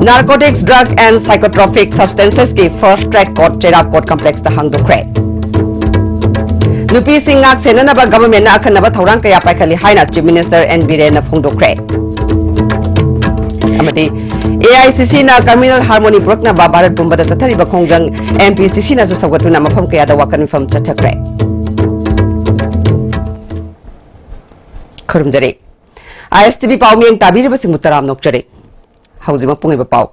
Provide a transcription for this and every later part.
Narcotics drug and psychotropic substances की first track court चेरा court complex हंगदे नुपीक सेनब गवर्नमें अखनब तौर क्या पाखली है चीफ मिनिस्टर एन बीरें फोदे एआईसीसी ना कर्मीनल हारमोनी पुरक्ना भारत बुम चतरी खोजंग एम पी सिसी सौगतना मौम क्या वाकल चतरे khurm jare ISTB pau miang tabir ba sing mutaram nok jare hauzima pungi ba pau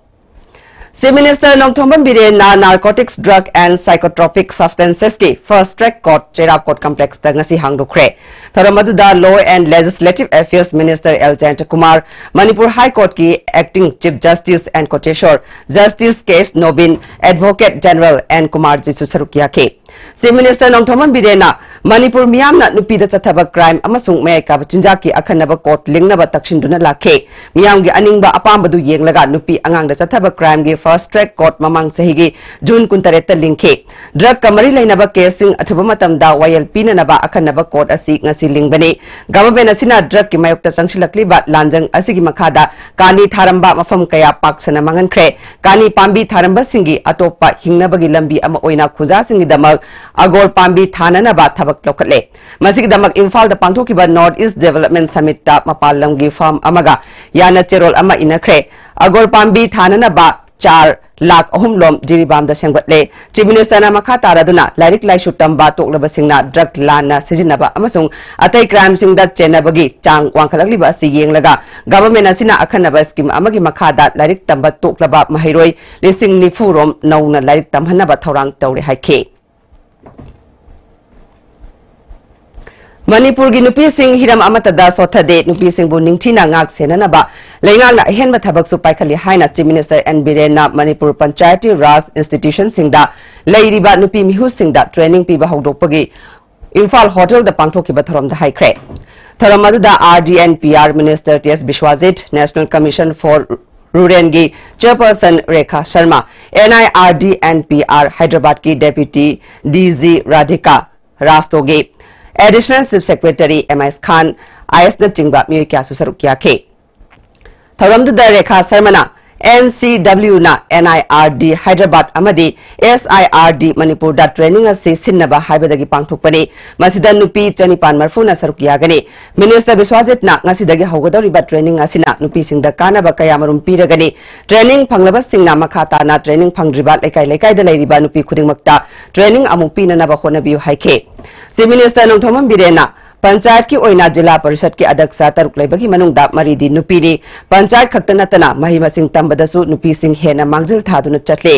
Chief Minister Nongthombam Biren na Narcotics Drug and Psychotropic Substances ki First Track Court Cherab Court Complex ta ngasi hangdukre. Tharamadu da Law and Legislative Affairs Minister L. Jayanta Kumar Manipur High Court ki Acting Chief Justice and Koteshwar Justice Case Nobin Advocate General and Kumar Jisu Sarukia ke. Chief Minister Nongthombam Biren na Manipur मियामना चब crime मेका चिंजा की अखनब court limb तक्षिण लाखे मियाम की अनिब अपी अगर चब क्राइम की फ़र्स्ट ट्रेक कोट मम सही की जून कुंतरत लिंखे ड्रग का मरी लेना केस अथुब वायल पीन अखनब लिंग लिंबने गवर्मेंट ड्रग की मयोग चंशल लाजंग कानी थार मफम क्या पासन मंगे कानी पाबी थार अटोप हिंगी लंबी खुजाद अगोर पाबी थानब East Development Summit ta mapal lamgi farm amaga yana cherol ama inakre. Agor pambi thananaba चार लाख अहम लोम जिरीबाम सेंगले चीफ मिनिस्टर मखा लाइरिक लाइसु तंबा तोकलबसिंगना ड्रग लाना सिजिनबा अमसुंग क्राइम सिंगदा चेनबगी चांग येंगलगा गवर्नमेंट असिना स्कीम लाइरिक तंबा तोकलबा महिरोय लिसिंग निफुरोम नौना लाइरिक तमहनबा थौरांग तौरे मणिपुर की नुपी हिराम सौथदे नुपीबूँगा अहम थबक पाखली है chief minister N Biren Manipur Panchayati Raj institution training पीब हौदपी इम्फा होटल पाठोखे थरम R D N P R minister T S Biswajit national commission for rural chairperson Rekha Sharma N I R D N P R Hyderabad की deputy D G Radhika Rajrastogi additional chief secretary M S Khan I S नचिंग मई क्या सरुक रेखा शर्मना NCW na NIRD Hyderabad amadi SIRD Manipur da training ase sinnaba haibadagi pangthokpani masida nupi chanipan marfu na saruk yagani Minister Biswajit na ngasidagi haugadori ba training asina nupi singda kana ba kaya marum piragani training phanglaba singna makhata na training phangriba lekai lekai da leiriba nupi khudingmakta training amuk pina na ba khona haike Si Minister Nongthomam Birena panchayat की ओइना जिला परिषद के अध्यक्ष तरुक लेबगी मनुंगदा मरीदी नुपीनी पंचायत खक्त नतना मही मसिंग तंबदसु नुपी सिंह हेना मांगजिल थादुन चटले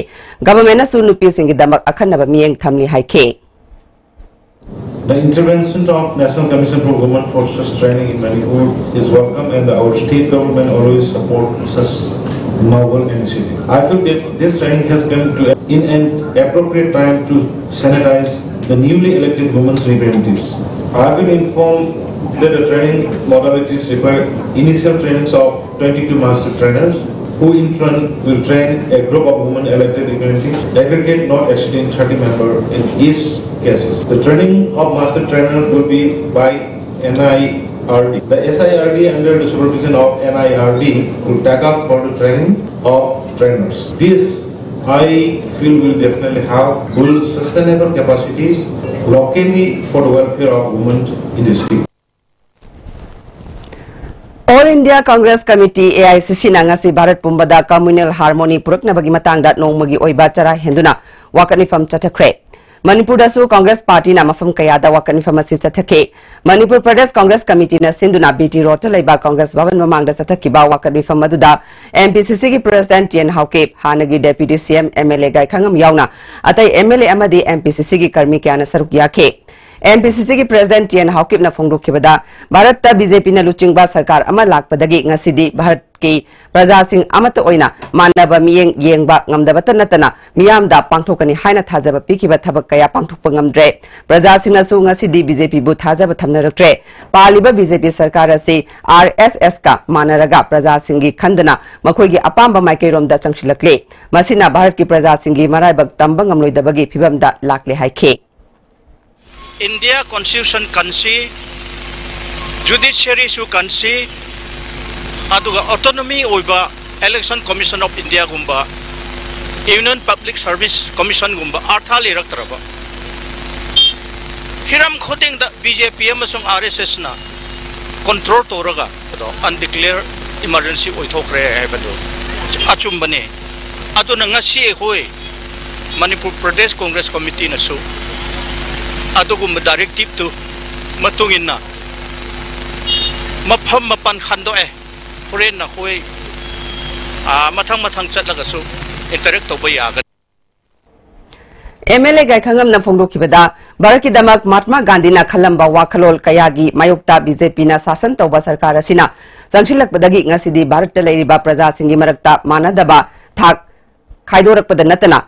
government सु नुपी सिंह दमक अखनब मियंग थमली हाइखे The intervention of National Commission for Women Forces Training in Manipur is welcome and our state government always support such novel initiative. I feel that this training has come to in an appropriate time to sanitize the newly elected women's representatives. I have been informed that the training modalities require initial trainings of 22 master trainers who in turn will train a group of women elected representatives, aggregate not exceeding 30 members in each cases. The training of master trainers will be by NIRD. The SIRD under the supervision of NIRD will take up for the training of trainers. This I feel will definitely have build sustainable capacities locally for the welfare of women in the state. All India Congress Committee AICC na ngasi Bharat Pumbada Communal Harmony puruknabagi matangda nongmagi oiba chara henduna wakanifam chatakre. Manipur Congress party मफम कयाद वकनीफम चथे Manipur Pradesh Congress committee सिंधुना BT road लेबा कांग्रेस भवन ममांग चथकीब वकनीफम MPCC की president TN Haokip हानगी डेप्यूटी सीएम एमएलए गायखंगम यावना अतई एमएलए एमपीसीसी की कर्मी क्या सरुक याखे एमपीसीसी की प्रेसिडेंट टीएन हाउकिप फोंदोखिबदा भारत बीजेपी लुचिंग सरकार लापदी भारत की प्रजा मानब मियें येंब ngमदबत नतना मियामदा पांथोकनी हाइना थाजब थबक कया पांथोक ngमद्रे प्रजा बीजेपी थाजब थमनरक्ट्रे पालिब बीजेपी सरकार असे आरएसएस का मानरगा प्रजा सिंगी खंदना मखोगी अपाम्ब माइकेरोमदा भारत की प्रजा सिंगी मराइबक तंब ngमलोइदबगी फिबमदा लाकले हाइखे इंडिया कॉन्स्टिट्यूशन कंसी judiciary Kansi autonomy election commission of India गुब यूनियन पब्लिक सर्विस कमीशन गुब अर्था लेरब हिराम खोद बीजेपी आर एस एस ना कंट्रोल तौर अनडिक्लेयर इमरजेंसी अचुबने अखोई मणिपुर प्रदेश कांग्रेस कमिटी ने डायरेक्टिव तो मतुंगा मफम मपान खादे फोरें मथ मथ चलो इंटरक् तब या एम एल ए गायखा फोंद भारत की दमक महात्मा गांधी खल वखलोल कया की मयुक्त बीजेपी शासन तब सरकार चंशीलपदारत प्रजा मानदा खादरपद नतना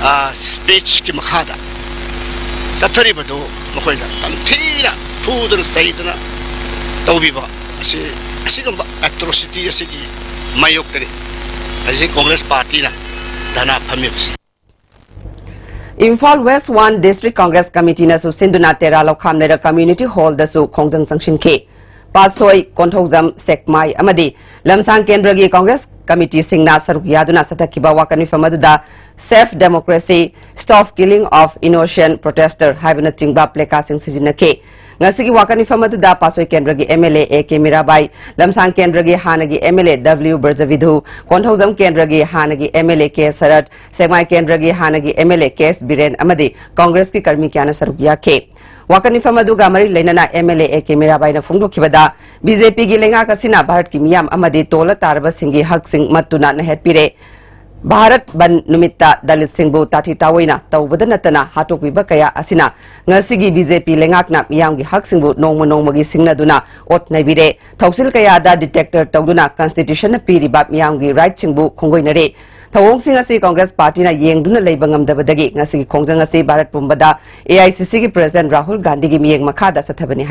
uh, party na dana phami basi Imphal West 1 District Congress Committee na su Sinduna Tera Lokham Nera Community Committee-sing nasarugiyado na sa takibawa kanifamado da Safe Democracy Stop Killing of Innocent Protester habi na tingba plekasing sa jinake. Wakani famadu da pasoi kendra gi MLA AK Mirabai Lamsang kendra gi hanagi MLA W Berjavidhu Konthozam kendra gi hanagi MLA K Sarat Sekmai kendra gi hanagi MLA KS Biren amadi Congress ki karmi kyana saruk yakhe wakani famadu ga mari leinana MLA AK Mirabai na phungdo khibada BJP gi lenga kasina Bharat ki miyam amadi tola tarba singi hak sing matuna na het pire Bharat बन नुमित्ता दलित सिंहबु ताथि तावैना तौबद नतना हाटोकबिबा कया BJP मियामगी हक सिंहबु नोंगम नोंगमगी सिंगनादुना ओट नैबिरे थौसिल कया दा detector तौदुना constitution पीरिबा right थवोंगसिंग असि कांग्रेस पार्टी ना येंगदुना लेबा ngamdabadagi ngasigi khongjang asi Bharat पुंबदा AICC की प्रेसिडेंट राहुल गांधी की मियेंग मखादा सथबनी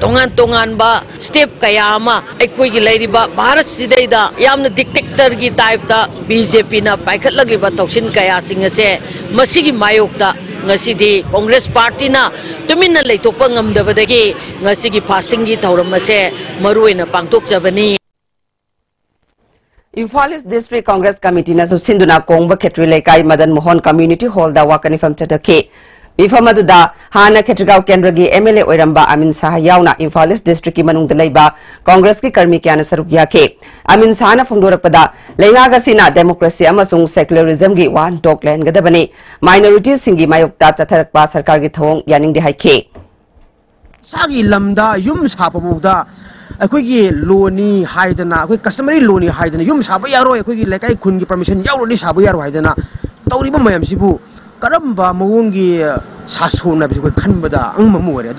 tongan tongan ba step kaya ama aikoi gi lairiba bharat sidaida yamna dictator gi type da bjp na paikhat lagliba toksin kaya sing ase masigi mayokta fasingi thauram ase maruina pangtok jabani Imphal East District Congress Committee na Sinduna Kongba Khetri Lekai Madan Mohan Community Hall da wakani fam chatake Mifam aduda hana Khetrigao Kendra gi MLA oiramba Amin Saha yauna Imphal East District ki manung leiba Congress ki karmi kyana saruk yake Amin Saha na phongdorakpada lenga ga sina democracy amasung secularism gi wan tok len gadabani minority singi mayokta chatharakpa sarkar gi thawong yaning de haike ꯁꯥꯒꯤ ꯂꯝꯗ ꯌꯨꯝ ꯁꯥꯕꯐꯥꯎꯗ ꯑꯩꯈꯣꯏꯒꯤ ꯂꯣꯅꯤ ꯍꯥꯏꯗꯅ ꯑꯩꯈꯣꯏ customary ꯂꯣꯅꯤ ꯍꯥꯏꯗꯅ ꯌꯨꯝ ꯁꯥꯕ ꯌꯥꯔꯣꯏ ꯑꯩꯈꯣꯏꯒꯤ ꯂꯩꯀꯥꯏ ꯈꯨꯟꯒꯤ ꯄꯔꯃꯤꯁꯟ ꯌꯥꯎꯔꯗꯤ ꯁꯥꯕ ꯌꯥꯔꯣꯏ ꯍꯥꯏꯗꯅ ꯇꯧꯔꯤꯕ ꯃꯌꯥꯝꯁꯤꯕꯨ करम्बा मवंगी सासोन खनबदा अंग ममु ओरे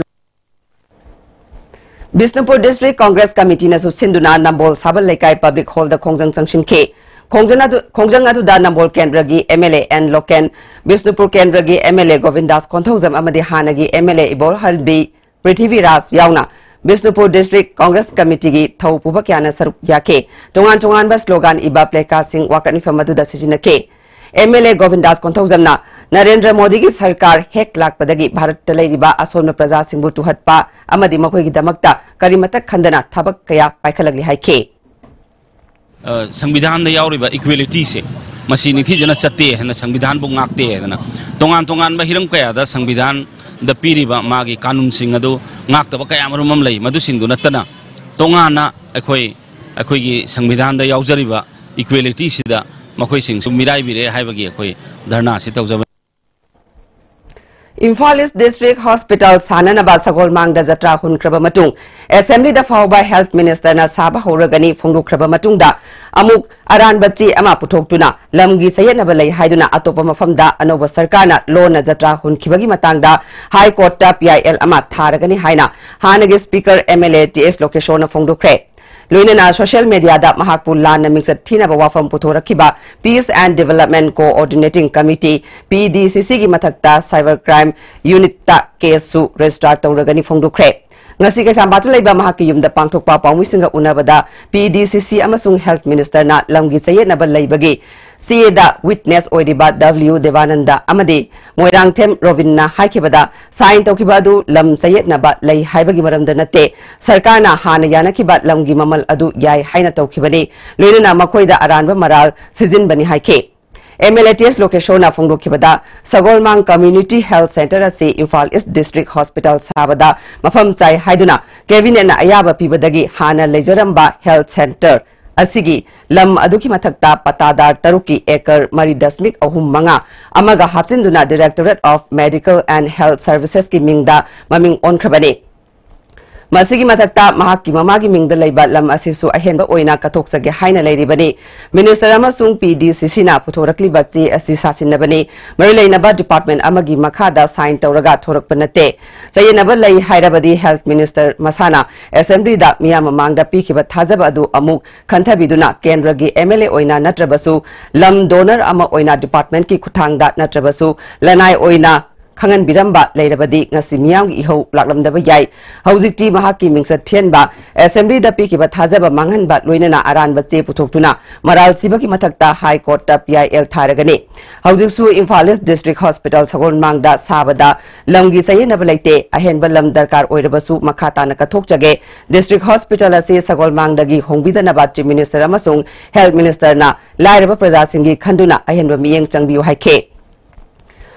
Bisnupur District Congress Committee na su sinduna Nambol Sabal Lekai Public Hall da Khongjang Sangshin ke Khongjang adu da Nambol Kendra gi MLA N Loken Bisnupur Kendra gi MLA Govindas Konthozam amadi Hana gi MLA Ibol Halbi Prithvi Ras yauna Bisnupur District Congress Committee gi thau puba kyana saruk yake tongan tongan ba slogan iba pleka sing wakani famadu da sijina ke MLA Govindas Konthozam na Asol na praja singbu tuhat pa amadi makoi gi damakta karimata khandana thabak kaya paikhalagli haike संविधान equality से मसी चते है संविधान ngakte है तोंगान तोंगान Hiram कया संविधान पीरीब मागी कानून ngakतब कया मदु नतना तोंगाना अखोई संविधान इक्वेलिटी मखोई सु मिराई बिरे हाइबगी अखोई धरना सि तौजब इम्फाल इस डिस्ट्रिक हॉस्पिटल सानना सगोल मांग जत्रा हूंब एसेंली फाउब हेल्थ मिनिस्टर साब होनी फोंदुख्रबुक अरब चे पुथोना लम की सयेब लेना अटोप मफम अनौब सरकार लोन जत्रा हूंब high court P I L थागनी हाने speaker M L A T S Lokeshwar फोंदुख्रे लोनना सोशल मीडिया लान मिंगसत थीनबा वाफम पुथोरखिबा peace and development coordinating committee PDCC की मथक्ता साइबर क्राइम यूनिट केसु तौर तौरगनी फोंदुखरे amadi moirang them Rovinna haikibada sign tokiba du lam chaye na ba lai haibagi maramda nate sarkar na hana yana kiba lamgi mamal adu yai haina tokibani loina makoida aranba maral sizin bani haike एमएलएटीएस location आफोंगोखिबा Sagolmang community health centre असे Imphal east district hospital साबदा मफम चाय हाइदुना cabinet ना अयाब पिबदगी हाना लेजरमबा हेल्थ सेंटर असिगी लम अदुकी मथकता पतादार तरुकी एकर मरी दसमिक अहुम मंगा अमगा हाफसिंदुना directorate of medical and health services की मिंगदा ममिंग ओनखबने ꯃꯁꯤꯒꯤ ꯃꯊꯛꯇ ꯃꯍꯥꯛꯀꯤ ꯃꯃꯥꯒꯤ ꯃꯤꯡꯗ ꯂꯩꯕ ꯂꯝ ꯑꯁꯤꯁꯨ ꯑꯍꯦꯟꯕ ꯑꯣꯏꯅ ꯀꯠꯊꯣꯛꯆꯒꯦ ꯍꯥꯏꯅ ꯂꯩꯔꯤꯕꯅꯤ ꯃꯤꯅꯤꯁꯇꯔ ꯑꯃꯁꯨꯡ ꯄꯤ ꯗꯤ ꯁꯤ ꯁꯤꯅ ꯄꯨꯊꯣꯔꯛꯂꯤꯕ ꯆꯦ ꯑꯁꯤ ꯁꯥꯁꯤꯟꯅꯕꯅꯤ ꯃꯔꯤ ꯂꯩꯅꯕ ꯗꯤꯄꯥꯔꯠꯃꯦꯟ ꯑꯃꯒꯤ ꯃꯈꯥꯗ ꯁꯥꯏꯟ ꯇꯧꯔꯒ ꯊꯣꯔꯛꯄ ꯅꯠꯇꯦ ꯆꯌꯦꯠꯅꯕ ꯂꯩ ꯍꯥꯏꯔꯕꯗꯤ ꯍꯦꯜꯊ ꯃꯤꯅꯤꯁꯇꯔ ꯃꯁꯥꯅ ꯑꯦꯁꯦꯝꯕ꯭ꯂꯤꯗ ꯃꯤꯌꯥꯝ ꯃꯃꯥꯡꯗ ꯄꯤꯈꯤꯕ ꯊꯥꯖꯕ ꯑꯗꯨ ꯑꯃꯨꯛ ꯈꯟꯊꯕꯤꯗꯨꯅ ꯀꯦꯟꯗ꯭ꯔꯒꯤ ꯑꯦꯝ ꯑꯦꯜ ꯑꯦ ꯑꯣꯏꯅ ꯅꯠꯇ꯭ꯔꯕꯁꯨ ꯂꯝ ꯗꯣꯅꯔ ꯑꯃ ꯑꯣꯏꯅ ꯗꯤꯄꯥꯔꯠꯃꯦꯟꯠꯀꯤ ꯈꯨꯠꯊꯥꯡꯗ ꯅꯠꯇ꯭ꯔꯕꯁꯨ ꯂꯅꯥꯏ ꯑꯣꯏꯅ ꯈꯪꯍꯟ ꯕꯤꯔꯝꯕ ꯂꯩꯔꯕꯗꯤ ꯉꯁꯤ ꯃꯤꯌꯥꯝꯒꯤ ꯏꯍꯧ ꯂꯥꯛꯂꯝꯗꯕ ꯌꯥꯏ ꯍꯧꯖꯤꯛꯇꯤ ꯃꯍꯥꯛꯀꯤ ꯃꯤꯡꯆꯠ ꯊꯤꯍꯟꯕ ꯑꯦꯁꯦꯝꯕ꯭ꯂꯤꯗ ꯄꯤꯈꯤꯕ ꯊꯥꯖꯕ ꯃꯥꯡꯍꯟꯕ ꯂꯣꯏꯅꯅ ꯑꯔꯥꯟꯕ ꯆꯦ ꯄꯨꯊꯣꯛꯇꯨꯅ ꯃꯔꯥꯜ ꯁꯤꯕꯒꯤ ꯃꯊꯛꯇ ꯍꯥꯏ ꯀꯣꯔꯠꯇ ꯄꯤ ꯑꯥꯏ ꯑꯦꯜ ꯊꯥꯔꯒꯅꯤ ꯍꯧꯖꯤꯛꯁꯨ ꯏꯝꯐꯥꯜ ꯏꯁ ꯗꯤꯁꯇ꯭ꯔꯤꯛ ꯍꯣꯁꯄꯤꯇꯥꯜ ꯁꯒꯣꯜꯃꯥꯡꯗ ꯁꯥꯕꯗ ꯂꯝꯒꯤ ꯆꯌꯦꯠꯅꯕ ꯂꯩꯇꯦ ꯑꯍꯦꯟꯕ ꯂꯝ ꯗꯔꯀꯥꯔ ꯑꯣꯏꯔꯕꯁꯨ ꯃꯈꯥ ꯇꯥꯅ ꯀꯠꯊꯣꯛꯆꯒꯦ ꯗꯤꯁꯇ꯭ꯔꯤꯛ ꯍꯣꯁꯄꯤꯇꯥꯜ ꯑꯁꯤ ꯁꯒꯣꯜꯃꯥꯡꯗꯒꯤ ꯍꯣꯡꯕꯤꯗꯅꯕ ꯆꯤꯞ ꯃꯤꯅꯤꯁꯇꯔ ꯑꯃꯁꯨꯡ ꯍꯦꯜꯊ ꯃꯤꯅꯤꯁꯇꯔꯅ ꯂꯥꯏꯔꯕ प्रजासिंगी खंदुना अहेंब मियेंग चंगबियु हाइखे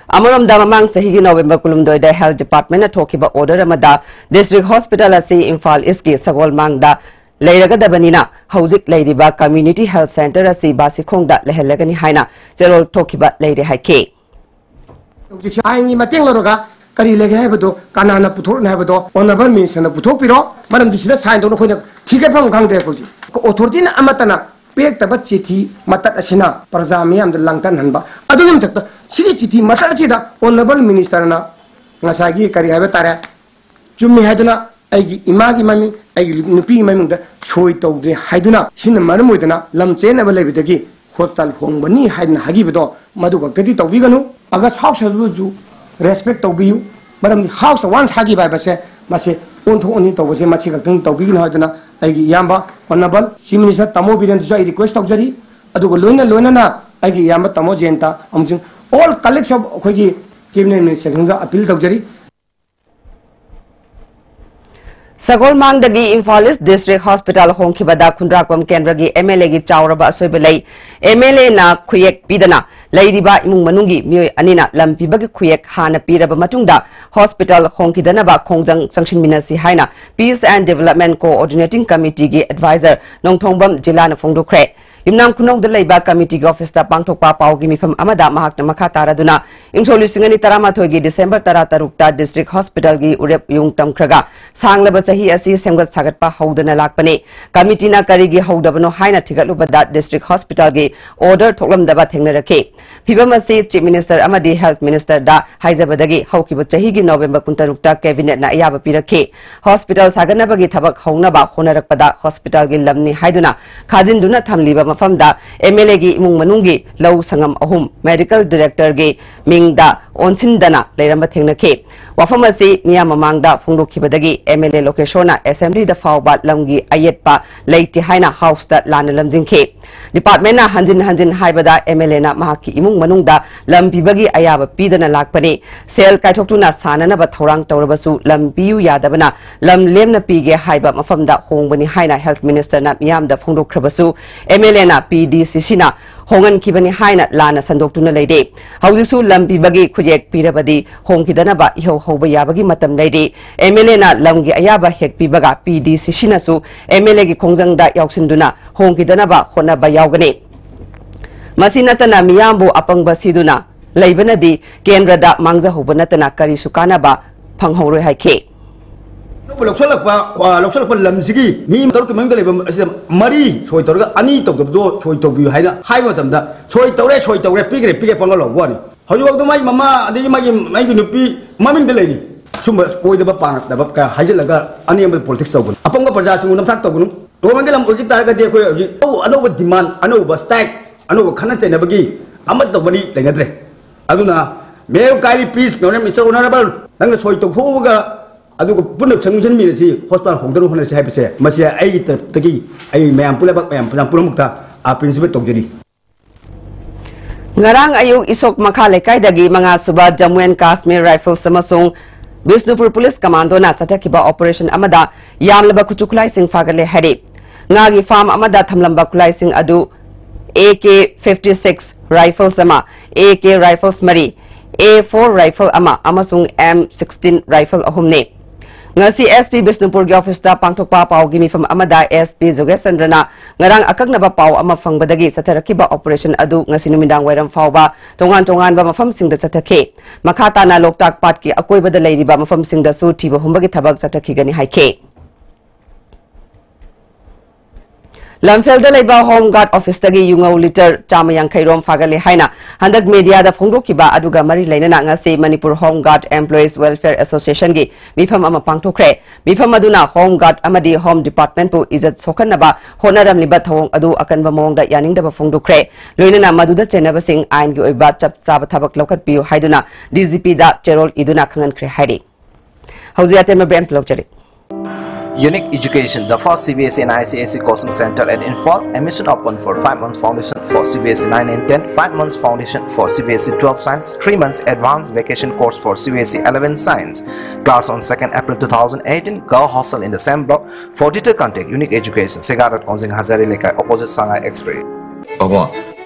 अमरम ममांग सही नवेम्बर कुलुमदोद हेल्थ डिपार्टमेंट थोखिबा ऑर्डर अमदा डिस्ट्रिक्ट हॉस्पिटल असी इम्फाल ईस्ट सगोल मांगदा लेरगदबनीना हौजिक लेरिबा कम्युनिटी हेल्थ सेंटर असी बासिखोंगदा लेहलगनी हाइना चेरोल थोखिबा लेरे हाइके आइनी मतेंग लरोगा करी लेगे है काना पुथोर है ऑनरेबल मिनिस्टर पुथोपिरो मरम दिसिदा साइन दो नखोइना ठीके फंग खांगदे कोजी ऑथोरिटी ना अमतना पेक्तब चिथी मतना प्रजा मैम लंटनब चिथी मत ऑनरेबल मिनिस्टर ना कई है तारे चुम्मी इमा की ममी नुपी ममद सोई तौद्रे मरमान लम चेनब लेगी हॉस्पिटल होंबनीद मधुक्त तौबीगनु अगर हाउस रेस्पेक्ट तौबीयू मरम house one हागी on tho oni tawbase machi gaktang tawbi ginu haiduna ꯑꯩꯒꯤ ꯏꯌꯥꯝꯕ ꯍꯣꯅꯔꯕꯜ ꯆꯤꯐ ꯃꯤꯅꯤꯁꯇꯔ ꯇꯥꯃꯣ ꯕꯤꯔꯦꯟꯗꯁꯨ ꯑꯩ ꯔꯤꯀ꯭ꯋꯦꯁ ꯇꯧꯖꯔꯤ ꯑꯗꯨꯒ ꯂꯣꯏꯅ ꯂꯣꯏꯅꯅ ꯑꯩꯒꯤ ꯏꯌꯥꯝꯕ ꯇꯥꯃꯣ ꯖꯌꯟꯇ ꯑꯃꯁꯨꯡ ꯑꯣꯜ ꯀꯂꯦꯛꯁ ꯑꯣꯐ ꯑꯩꯈꯣꯏꯒꯤ ꯀꯦꯕꯤꯅꯦꯠ ꯃꯤꯅꯤꯁꯇꯔꯁꯤꯡꯗ ꯑꯄꯤꯜ ꯇꯧꯖꯔꯤ Sagol Mangdagi Infalis District Hospital Hongkibada Kundrakwam Kendragi MLA gi chawraba soibelai MLA na khuyek pidana laidiba imung manungi mioi anina lampibagi khuyek hana piraba matungda hospital Hongkidana ba Khongjang sanction minasi haina Peace and Development Coordinating Committee gi advisor Nongthongbam jila na phongdukre ꯌꯨꯝꯅꯥꯝ ꯈꯨꯅꯧꯗ ꯂꯩꯕ ꯀꯃꯤꯇꯤꯒꯤ ꯑꯣꯐꯤꯁꯇ ꯄꯥꯡꯊꯣꯛꯄ ꯄꯥꯎꯒꯤ ꯃꯤꯐꯝ ꯑꯃꯗ ꯃꯍꯥꯛꯅ ꯃꯈꯥ ꯇꯥꯔꯗꯨꯅ ꯏꯪꯁꯣ ꯂꯤꯁꯤꯡ ꯑꯅꯤ ꯇꯔꯥꯃꯥꯊꯣꯏꯒꯤ ꯗꯤꯁꯦꯝꯕꯔ ꯇꯔꯥꯇꯔꯨꯛꯇ ꯗꯤꯁꯇ꯭ꯔꯤꯛ ꯍꯣꯁꯄꯤꯇꯥꯜꯒꯤ ꯎꯔꯦꯞ ꯌꯨꯡ ꯇꯝꯈ꯭ꯔꯒ ꯁꯥꯡꯂꯕ ꯆꯍꯤ ꯑꯁꯤ ꯁꯦꯝꯒꯠ ꯁꯥꯒꯠꯄ ꯍꯧꯗꯅ ꯂꯥꯛꯄꯅꯤ ꯀꯃꯤꯇꯤꯅ ꯀꯔꯤꯒꯤ ꯍꯧꯗꯕꯅꯣ ꯍꯥꯏꯅ ꯊꯤꯒꯠꯂꯨꯕꯗ ꯗꯤꯁꯇ꯭ꯔꯤꯛ ꯍꯣꯁꯄꯤꯇꯥꯜꯒꯤ ꯑꯣꯔꯗꯔ ꯊꯣꯛꯂꯝꯗꯕ ꯊꯦꯡꯅꯔꯛꯈꯤ ꯐꯤꯕꯝ ꯑꯁꯤ ꯆꯤꯞ ꯃꯤꯅꯤꯁꯇꯔ ꯑꯃꯗꯤ ꯍꯦꯜꯊ ꯃꯤꯅꯤꯁꯇꯔꯗ ꯍꯥꯏꯖꯕꯗꯒꯤ ꯍꯧꯈꯤꯕ ꯆꯍꯤꯒꯤ ꯅꯣꯕꯦꯝꯕꯔ ꯀꯨꯟꯇꯔꯨꯛꯇ ꯀꯦꯕꯤꯅꯦꯠꯅ ꯑꯌꯥꯕ ꯄꯤꯔꯛꯈꯤ ꯍꯣꯁꯄꯤꯇꯥꯜ ꯁꯥꯒꯠꯅꯕꯒꯤ ꯊꯕꯛ ꯍꯧꯅꯕ ꯍꯣꯠꯅꯔꯛꯄꯗ ꯍꯣꯁꯄꯤꯇꯥꯜꯒꯤ ꯂꯝꯅꯤ ꯍꯥꯏꯗꯨꯅ ꯈꯥꯖꯤꯟꯗꯨꯅ ꯊꯝꯂꯤꯕ ꯃꯐꯝꯗ MLA gi imung manunggi lau sangam ahum medical director gi mingda onsindana leiramba thengnakhe wafam asi miyam mamangda phungrukhibadagi MLA location assembly da fawba lamgi ayetpa leiti haina house da lana lamjingkhe department na hanjin hanjin haibada MLA ba thorang tawrabasu lambiu yadabana lam lemna pige haiba mafamda hongbani haina health minister na miyam da phungrukhrabasu MLA na PDCC na hongan kibani haina lana sandoktuna leide haujisu lambi bagi khujek pirabadi hongkidanaba iho hoba yabagi matam leide MLA na lamgi ayaba hek pibaga PDCC na su MLA gi khongjangda yausinduna hongkidanaba honaba yaugani ꯃꯁꯤ ꯅꯠꯇꯅ ꯃꯤꯌꯥꯝꯕꯨ ꯑꯄꯪꯕ ꯁꯤꯗꯨꯅ ꯂꯩꯕꯅꯗꯤ ꯀꯦꯟꯗ꯭ꯔꯗ ꯃꯥꯡꯖꯍꯧꯕ ꯅꯠꯇꯅ ꯀꯔꯤꯁꯨ ꯀꯥꯟꯅꯕ ꯐꯪꯍꯧꯔꯣꯏ ꯍꯥꯏꯈꯤ ꯂꯧꯁꯜꯂꯛꯄ ꯂꯧꯁꯜꯂꯛꯄ ꯂꯝꯁꯤꯒꯤ ꯃꯤ ꯇꯔꯨꯛꯀꯤ ꯃꯅꯨꯡꯗ ꯂꯩꯕ ꯑꯁꯤꯗ ꯃꯔꯤ ꯁꯣꯏ ꯇꯧꯔꯒ ꯑꯅꯤ ꯇꯧꯗꯕꯗꯣ ꯁꯣꯏ ꯇꯧꯕꯤꯌꯨ ꯍꯥꯏꯅ ꯍꯥꯏꯕ ꯃꯇꯝꯗ ꯁꯣꯏ ꯇꯧꯔꯦ ꯁꯣꯏ ꯇꯧꯔꯦ ꯄꯤꯈ꯭ꯔꯦ ꯄꯤꯈ꯭ꯔꯦ ꯄꯪꯒ ꯂꯧꯕ ꯋꯥꯅꯤ ꯍꯧꯖꯤꯛꯐꯥꯎꯗ ꯃꯥꯒꯤ ꯃꯃꯥ ꯑꯗꯒꯤ ꯃꯥꯒꯤ ꯃꯥꯒꯤ ꯅꯨꯄꯤ ꯃꯃꯤꯡꯗ ꯂꯩꯔꯤ ꯁꯨꯝꯕ ꯑꯣꯏꯗꯕ ꯄꯥꯡꯂꯛꯇꯕ ꯀꯌꯥ ꯍꯥꯏꯖꯤꯜꯂꯒ ꯑꯅꯦꯝꯕ ꯄꯣꯂꯤꯇꯤꯛꯁ ꯇꯧꯒꯅꯨ ꯑꯄꯪꯕ ꯄ꯭ꯔꯖꯥꯁꯤꯡꯕꯨ ꯅꯝꯊꯥꯛ ꯇꯧꯒꯅꯨ ꯒꯣꯔꯃꯦꯟꯒꯤ ꯂꯝ ꯑꯣꯏꯈꯤ ꯇꯥꯔꯒꯗꯤ ꯑꯩꯈꯣꯏ ꯍꯧꯖꯤꯛ ꯑꯅꯧꯕ ꯗꯤꯃꯥꯟ ꯑꯅꯧꯕ अनु खन चेनबगी अमत वरी लेंगद्रे अदुना मेव काई प्लीज़ नोने मिस्टर ऑनरेबल नंग सोय तो फोगा अदुग पुन चंगजन मिने सि हॉस्पिटल होंगदन होने से हाइपसे मसिया आई तगी आई मैम पुलेबक मैम पुना पुरमुक्ता आ प्रिंसिपल तोगजरी ngarang ayuk isok makha lekai dagi manga suba Jammu and Kashmir Rifles samasung Bisnupur Police Commando na chatakiba operation amada yamlaba kuchukulai sing phagale hari ngagi farm amada thamlamba kulai sing adu A K fifty six rifle A K rifle मरी A four rifle M sixteen rifle अहमने S P Bishnupur office पाठप पाव मीफम S P जोगेश चंद्र अकनब पा फंगरब operation अगर फाव तोान तोान मफम चे मखा ताना लोकता पाट की अकोबद मफम थीब हूँ की थबक चटखीगनी haina handak media da phongdokiba aduga mari leinana ngasi manipur home guard employees welfare association gi mifam ama pangthokre mifam aduna home guard amadi home department pu izat sokanaba honaram liba thawong adu akanba mawngda yaningdaba phongdokre loinana maduda chenaba sing ain gi oiba chap chaba thabak lokat piu haiduna Unique Education, the first CBSE and ICSE coaching center at Infall. Admission open for 5 months foundation for CBSE 9 and 10, 5 months foundation for CBSE 12 science, 3 months advanced vacation course for CBSE 11 science. Class on 2nd April 2018, Girl Hostel in the same block. For detailed contact, Unique Education, Segarat Konzing Hazari Lekai, opposite Shanghai Express. Oh,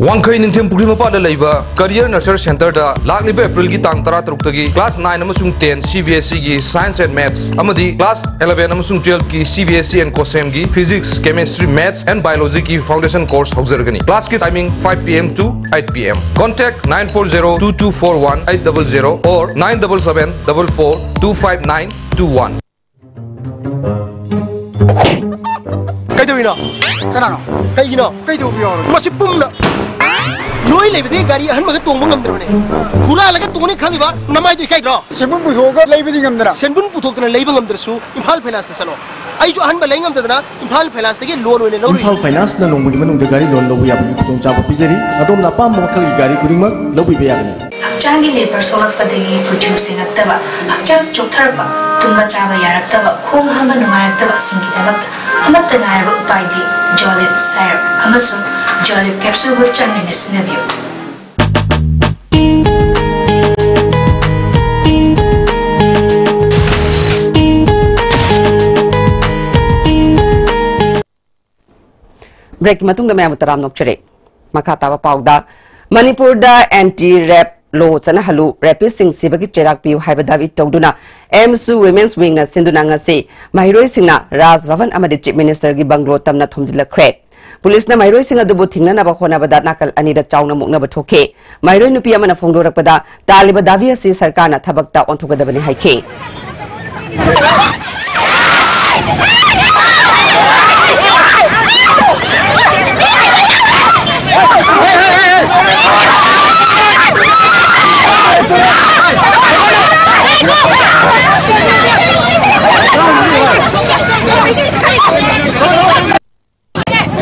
वांखई निंथेम Pukhri मपाद लेबा career नर्सर centre दा लाखलिबे अप्रैल की तांग तरा तरुक class 9 अमसुंग 10 CBSE की science and maths class 11 अमसुंग 12 की सीबीएसई एंड कोसेम की physics chemistry maths and biology की फाउंडेशन कोर्स हौजरगनी क्लास की timing 5 PM to 8 PM contact 9402241800 और noi lấy cái gari hắn mà cái tuồng bông ngầm rồi này hura là cái tuồng này khali ba năm ai tôi cái đó sen bun bút hô cái lấy cái ngầm rồi sen bun bút hô cái lấy bông ngầm rồi su imphal finance này salo ai cho hắn bà lấy ngầm rồi na imphal finance cái loan rồi này imphal finance na lông bông mình cái gari loan lâu bây giờ mình tuồng chào bây giờ đi à tôi napa mà khali gari cũng mất lâu bây giờ này हक्चांगी labour सोलक्पदगी produce नत्तब हक्चांग चोथरब तुम्बा चाब यारक्तब खोंग हम नुंगारक्तब सिंगी दगत हमत नायब उपाय दी जोलिब सैर हमसुंग Cazip Capsule World Channel'in yapıyor. Break मतुंग मैं मुतराम मखाता मखातावा पाउदा मणिपुर एंटी रेप लो चनहलु रेपिड सिंह की चेराक पियु है दाबी तौदुना विंग सिंह ना राज भवन अमदि चीफ मिनिस्टर की बंगलो तमना थुमजिलख्रे पुलिस ना माहिरोय सिंग अदुबु थिंगना बा खोना बदा नाकल अनि दा चाउना मुकना बथोखे माहिरोय नुपी अमना फोंगदोरकपदा तालिबा दावी असि सरकारना थबकता ओंथोगदबनि हाइखे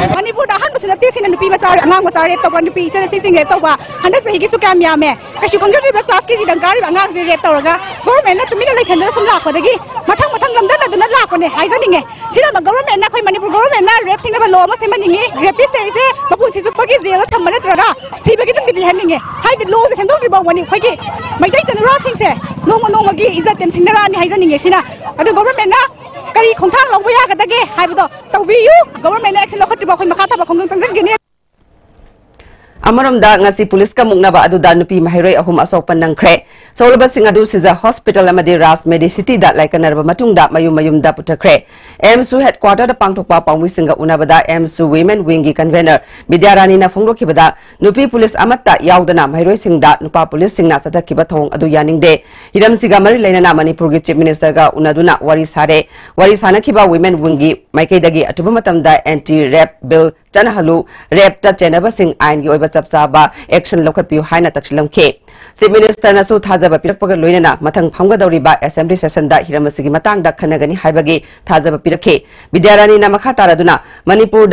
मणिपुर अहम नतीसन अगर रेप तब रेप हंक चाहिए क्या यामे कई कंजोब क्लास की गाड़ी रेप तौर तुम्हें लेसन सूम लापदी मथं मथं लापने गवर्नमेंट अखोई मणिपुर गवर्नमेंट थी लो सेमनी रेपी से मपून जेल थम नगर सीबी लो से सेंदोद्रीबनी अखोई मई चंद्रा नोम नोम की इज़्ज़त तेम सिंगरानी गवर्नमेंट ꯆꯅꯨꯔꯥꯁꯤꯡꯁꯦ ꯅꯣꯡꯃ ꯅꯣꯡꯃꯒꯤ ꯏꯖꯠ ꯇꯦꯝꯁꯤꯡꯅꯔꯛꯑꯅꯤ ꯍꯥꯏꯖꯅꯤꯡꯉꯦ ꯁꯤꯅ ꯑꯗꯨ ꯒꯣꯔꯃꯦꯟꯅ ꯀꯔꯤ ꯈꯣꯡꯊꯥꯡ ꯂꯧꯕ ꯌꯥꯒꯗꯒꯦ ꯍꯥꯏꯕꯗꯣ ꯇꯧꯕꯤꯌꯨ ꯒꯣꯔꯃꯦꯟꯅ ꯑꯦꯛꯁꯟ ꯂꯧꯈꯠꯇ꯭ꯔꯤꯕ ꯑꯩꯈꯣꯏ ꯃꯈꯥ ꯇꯥꯕ ꯈꯣꯡꯖꯪ ꯆꯪꯁꯤꯟꯒꯅꯤ अमरमदा पुलिस का अदुदा नुपी putakre emsu headquarter da pangthokpa pangwi singa unabada emsu women wing gi convener bidyarani na phonglo khibada nupi police amatta yaudana mahiroi singda nupa police singna sata khiba thong adu yaningde hiram siga mari lainana manipur gi chief minister ga unaduna wari sare wari sana khiba women wing gi maikei dagi atuba matamda चनहलु रेपता चेनबसिंग आइन की ओइबा action लौखटपियो हाइना तक्षलमखे chief minister नसु थाजबा पिरकपग लोइना मथंग फंगदौरिबा असेंबली सेशन दा हिरमसि की मतांग दा खनगनि विद्यारानी मखा तारादुना मणिपुर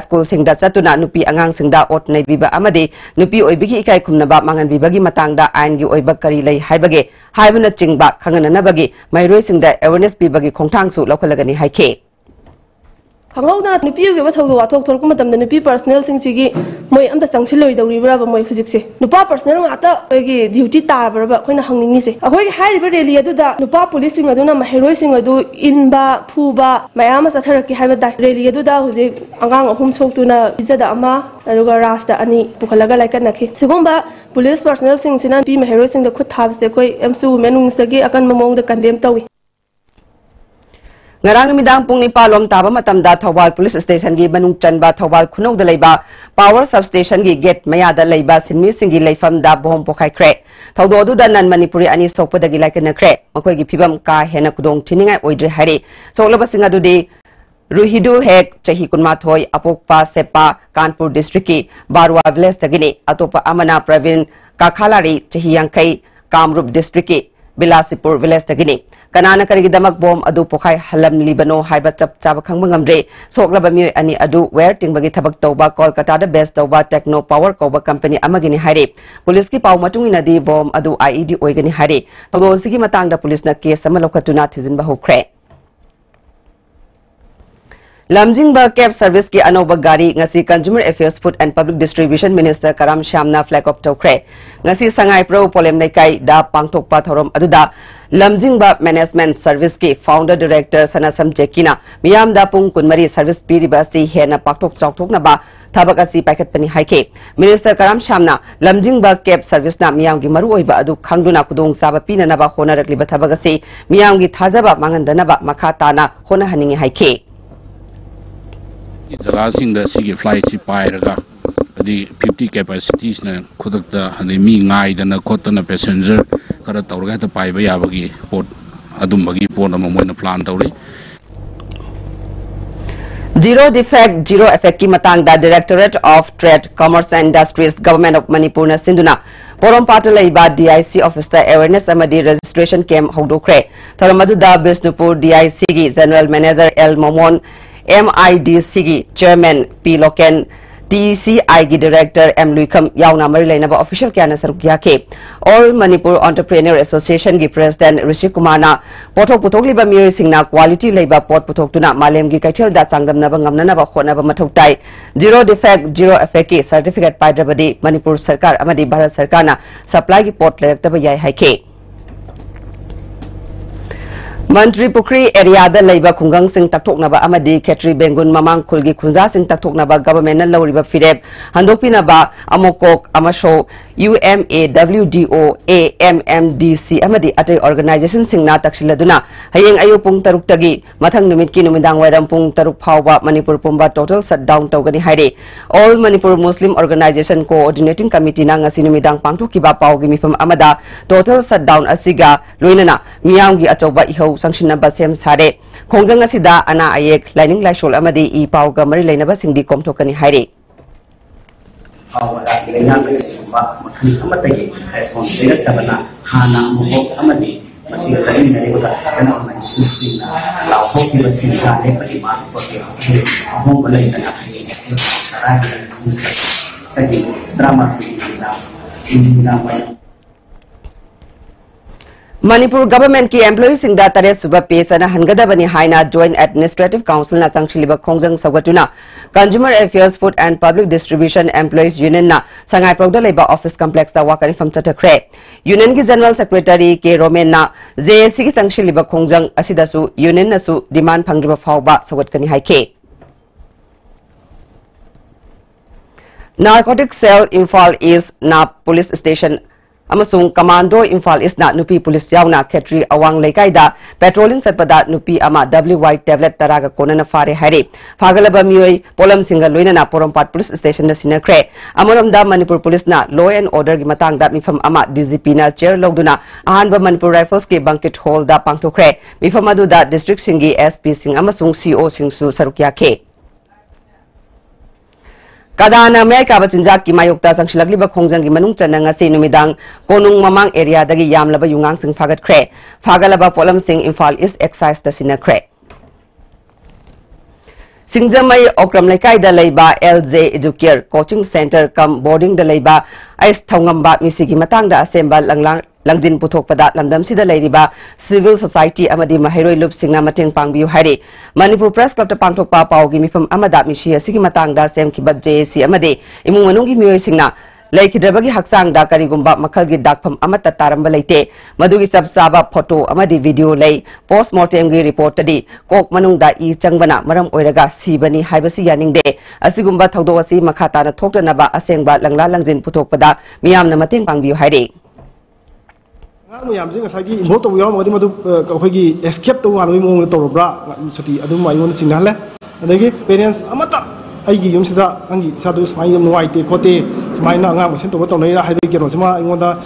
स्कूल सिंग दा चतुना नुपी अंगांग सिंग दा ओट नैबिबा अमदे नुपी ओइबिगी की खुमनबा मांगन बिबगी की ओइबा करी लै हाइबगे हाइबना चिंगबा खंगननबगी मैरोइ सिंग दा ꯈꯪꯍꯧꯗꯅ ꯅꯨꯄꯤꯒꯤ ꯑꯣꯏꯕ ꯊꯧꯗꯣꯛ ꯋꯥꯊꯣꯛ ꯊꯣꯛꯂꯛꯄ ꯃꯇꯝꯗ ꯅꯨꯄꯤ ꯄꯔꯁꯅꯦꯜꯁꯤꯡꯁꯤꯒꯤ ꯃꯣꯏ ꯑꯝꯇ ꯆꯪꯁꯤꯜꯂꯣꯏꯗꯧꯔꯤꯕ꯭ꯔꯕ ꯃꯣꯏ ꯍꯧꯖꯤꯛꯁꯦ ꯅꯨꯄꯥ ꯄꯔꯁꯅꯦꯜ ꯉꯥꯛꯇ ꯑꯩꯈꯣꯏꯒꯤ ꯗ꯭ꯌꯨꯇꯤ ꯇꯥꯔꯕ꯭ꯔꯕ ꯑꯩꯈꯣꯏꯅ ꯍꯪꯅꯤꯡꯉꯤꯁꯦ ꯑꯩꯈꯣꯏꯒꯤ ꯍꯥꯏꯔꯤꯕ ꯔꯦꯂꯤ ꯑꯗꯨꯗ ꯅꯨꯄꯥ ꯄꯨꯂꯤꯁꯁꯤꯡ ꯑꯗꯨꯅ ꯃꯍꯩꯔꯣꯏꯁꯤꯡ ꯑꯗꯨ ꯏꯟꯕ ꯐꯨꯕ ꯃꯌꯥꯝ ꯑꯃ ꯆꯠꯊꯔꯛꯀꯦ ꯍꯥꯏꯕ ꯇꯥꯏ ꯔꯦꯂꯤ ꯑꯗꯨꯗ ꯍꯧꯖꯤꯛ ꯑꯉꯥꯡ ꯑꯍꯨꯝ ꯁꯣꯛꯇꯨꯅ ꯄꯤꯖꯗ ꯑꯃ ꯑꯗꯨꯒ ꯔꯥꯁꯇ ꯑꯅꯤ ꯄꯨꯈꯠꯂꯒ ꯂꯥꯏꯀꯠꯅꯈꯤ ꯁꯤꯒꯨꯝꯕ ꯄꯨꯂꯤꯁ ꯄꯔꯁꯅꯦꯜꯁꯤꯡꯁꯤꯅ ꯅꯨꯄꯤ ꯃꯍꯩꯔꯣꯏꯁꯤꯡꯗ ꯈꯨꯠ ꯊꯥꯕꯁꯦ ꯑꯩꯈꯣꯏ ꯑꯦꯝꯁꯨ ꯋꯨꯃꯦꯟ ꯋꯤꯡꯁꯇꯒꯤ ꯑꯀꯟꯕ ꯃꯑꯣꯡꯗ ꯀꯟꯗꯦꯝ ꯇꯧꯏ manung chanba thawal khunau da leiba power substation gi gate maya da leiba sinmi singi leifam da bom pokhai kre thawdo du da nan manipuri ani sokpa da gi laikana kre makoi gi phibam ka hena kudong thiningai oidre hari soklaba singa du de ruhidul hek chahi kunma thoi apokpa sepa amana pravin kakhalari chahi yankai kamrup district ki bilasipur village tagini kanana karigidamak bom adu pokhai halam libano haiba chap chaba khangba ngamre soklaba mi ani adu wer tingbagi thabak tawba kolkata da best tawba techno power koba company amagini haire police ki paw matung ina di bom adu ied oigani haire todo sigi matang da police na case ama lokhatuna thizin ba hokre lamjingba cab service ki anoba gari ngasi consumer affairs food and public distribution minister karam shamna flag up tokre ngasi sangai pro polem nei kai da pangthokpa thorom aduda lamjingba management service ki founder director sanasam jekina miyam da pung kunmari service piriba si hena pakthok chawthok na ba ꯊꯕꯛ ꯑꯁꯤ ꯄꯥꯏꯈꯠꯄꯅꯤ ꯍꯥꯏꯈꯤ minister ꯀꯔꯥꯝ ꯁ꯭ꯌꯥꯝꯅ ꯂꯝꯖꯤꯡꯕ ꯀꯦꯕ ꯁꯔꯚꯤꯁꯅ ꯃꯤꯌꯥꯝꯒꯤ ꯃꯔꯨꯑꯣꯏꯕ ꯑꯗꯨ ꯈꯪꯗꯨꯅ ꯈꯨꯗꯣꯡꯆꯥꯕ ꯄꯤꯅꯅꯕ ꯍꯣꯠꯅꯔꯛꯂꯤꯕ ꯊꯕꯛ ꯑꯁꯤ ꯃꯤꯌꯥꯝꯒꯤ ꯊꯥꯖꯕ ꯃꯥꯡꯍꯟꯗꯅꯕ ꯃꯈꯥ ꯇꯥꯅ ꯍꯣꯠꯅꯍꯟꯅꯤꯡꯉꯤ ꯍꯥꯏꯈꯤ ꯖꯒꯥꯁꯤꯡꯗ ꯁꯤꯒꯤ ꯐ꯭ꯂꯥꯏꯠꯁꯤ ꯄꯥꯏꯔꯒ ꯍꯥꯏꯗꯤ ꯐꯤꯐꯇꯤ ꯀꯦꯄꯥꯁꯤꯇꯤꯁꯅ ꯈꯨꯗꯛꯇ ꯍꯥꯏꯗꯤ ꯃꯤ ꯉꯥꯏꯗꯅ ꯈꯣꯠꯇꯅ ꯄꯦꯁꯦꯟꯖꯔ ꯈꯔ ꯇꯧꯔꯒ ꯍꯦꯛꯇ ꯄꯥꯏꯕ ꯌꯥꯕꯒꯤ ꯄꯣꯠ ꯑꯗꯨꯝꯕꯒꯤ ꯄꯣꯠ ꯑꯃ ꯃꯣꯏꯅ ꯄ꯭ꯂꯥꯟ ꯇꯧꯔꯤ Zero defect, zero effect ki matang da Directorate of Trade, Commerce and Industries, Government of Manipur na sinduna. Porom pata laiba DIC Officer Awareness amadi Registration Camp hogdokre. Tharamadu da Bisnupur DIC MIDC gi Chairman P Loken DCI gi Director M Luikam yauna mari lainaba official kya na saruk yake. All Manipur Entrepreneur Association gi President Rishi Kumar na pothok puthok liba miyoy singna quality laiba pot puthok tuna malem gi kaithel da sangdam naba ngamna naba khona ba mathok tai zero defect zero effect ki certificate paidrabadi Manipur Sarkar amadi Bharat Sarkar na supply gi pot lairak yai haike. मंत्री पुखरी area लेबा खुंगंग सिंह तकथोकनबा अमदी खेत्री बेंगुन ममांग खुलगी खुंजा सिंह तकथोकनबा गवर्नमेंट लौरिबा फिरेब numit ki numidang wairam pung taruk phawba manipur pumba total shutdown tawgani haire all manipur muslim organization coordinating committee na ngasi numidang pangtu kiba pawgi mifam amada total shutdown asiga loinana miyam gi achoba ihau sangshina basem sare khongjang asida ana ayek lining laishol amadi i pawga mari lainaba singdi komthokani ꯑꯃꯠꯇꯒꯤ response ꯂꯩꯔꯛꯇꯕꯅ ꯍꯥꯟꯅ ꯃꯀꯣꯛ ꯑꯃꯗꯤ ꯃꯁꯤꯒ ꯆꯠꯃꯤꯟꯅꯔꯤꯕ season ꯑꯣꯔꯒꯅꯥꯏꯖꯦꯁꯟꯁꯤꯡꯅ ꯂꯥꯎꯊꯣꯛꯈꯤꯕꯁꯤꯡꯒ ꯂꯦꯞꯄꯒꯤ ꯃꯥꯁ protest ꯑꯁꯤ ꯑꯍꯣꯡꯕ ꯂꯩꯇꯅ ꯍꯌꯦꯡ ꯑꯦꯄ꯭ꯔꯤꯜ ꯇꯔꯥꯒꯤ ꯇꯒꯤ ꯇꯔꯥꯃꯥꯊꯣꯏꯒꯤꯗ ꯅꯨꯃꯤꯗꯥꯡ Manipur government ki employees singda tare suba pe sana hangadabani haina joint administrative council na sangchiliba khongjang sagatuna consumer affairs food and public distribution employees union na sangai progda leba office complex da wakani fam chatakre union ki general secretary ke romen na JSC ki sangchiliba khongjang asida su union na su demand phangriba phawba sagatkani haike Narcotic Cell Imphal is NAP Police Station amasung commando imphal isna nupi police yauna khetri awang leikaida patrolling satpada nupi ama wy tablet taraga konana fare hari phagalaba mioi polam singa loina na porompat police station na sinakre amoram da manipur police na law and order gi matang da mifam ama dgp na chair logduna ahan ba कदान मैब चिंजाकी मायोक्ता की खोजंग Chanu ममंग area युवा फागत्े फागल पोलम इम्फा इस एक्साइजे सिंजमई Okram Leikai L J इजुकेर coaching centre cum boarding ऐस थोंगम्बा मिसी की मतांग असेंबा लंगलांग लंगजिन पुथोपद सिविल सोसाइटी महरो लूप सिंग मनपुर प्रेस क्लब पाठप पाओ मीफम जे ए सी इमू मनों लेखिद्रबगि की दा करिगुंब मखलगि दाखफम अमत तारंब फ़ोटो विडियो ले लै पोस्टमार्टमगि रिपोर्टदि कोक मनुंगदा इ चंगबना मरम ओइरागा सिबनी हाइबसि यानिंगदे असिगुंब थौदोसि मखाताना थोकतनाबा असेंगबा ꯑꯉꯥꯡ ꯃꯌꯥꯝꯁꯦ ꯉꯁꯥꯏꯒꯤ ꯏꯟꯚꯣꯜꯕ ꯇꯧꯕ ꯌꯥꯎꯔꯝꯃꯒꯗꯤ ꯃꯗꯨ ꯑꯩꯈꯣꯏꯒꯤ ꯑꯦꯁꯀꯦꯞ ꯇꯧꯕ ꯉꯥꯟꯕꯒꯤ ꯃꯑꯣꯡꯗ ꯇꯧꯔꯕ꯭ꯔꯥ ꯁꯨꯇꯤ ꯑꯗꯨꯝ ꯑꯩꯉꯣꯟꯗ ꯆꯤꯡꯅꯍꯜꯂꯦ ꯑꯗꯒꯤ ꯄꯦꯔꯦꯟꯁ ꯑꯃꯠꯇ ꯑꯩꯒꯤ ꯌꯨꯝꯁꯤꯗ ꯅꯪꯒꯤ ꯏꯆꯥꯗꯨ ꯁꯨꯃꯥꯏꯅ ꯌꯥꯝ ꯅꯨꯡꯉꯥꯏꯇꯦ ꯈꯣꯠꯇꯦ ꯁꯨꯃꯥꯏꯅ ꯑꯉꯥꯡ ꯃꯁꯦꯟ ꯇꯧꯕ ꯇꯧꯅꯩꯔꯥ ꯍꯥꯏꯕꯒꯤ ꯀꯩꯅꯣꯁꯤꯃ ꯑꯩꯉꯣꯟꯗ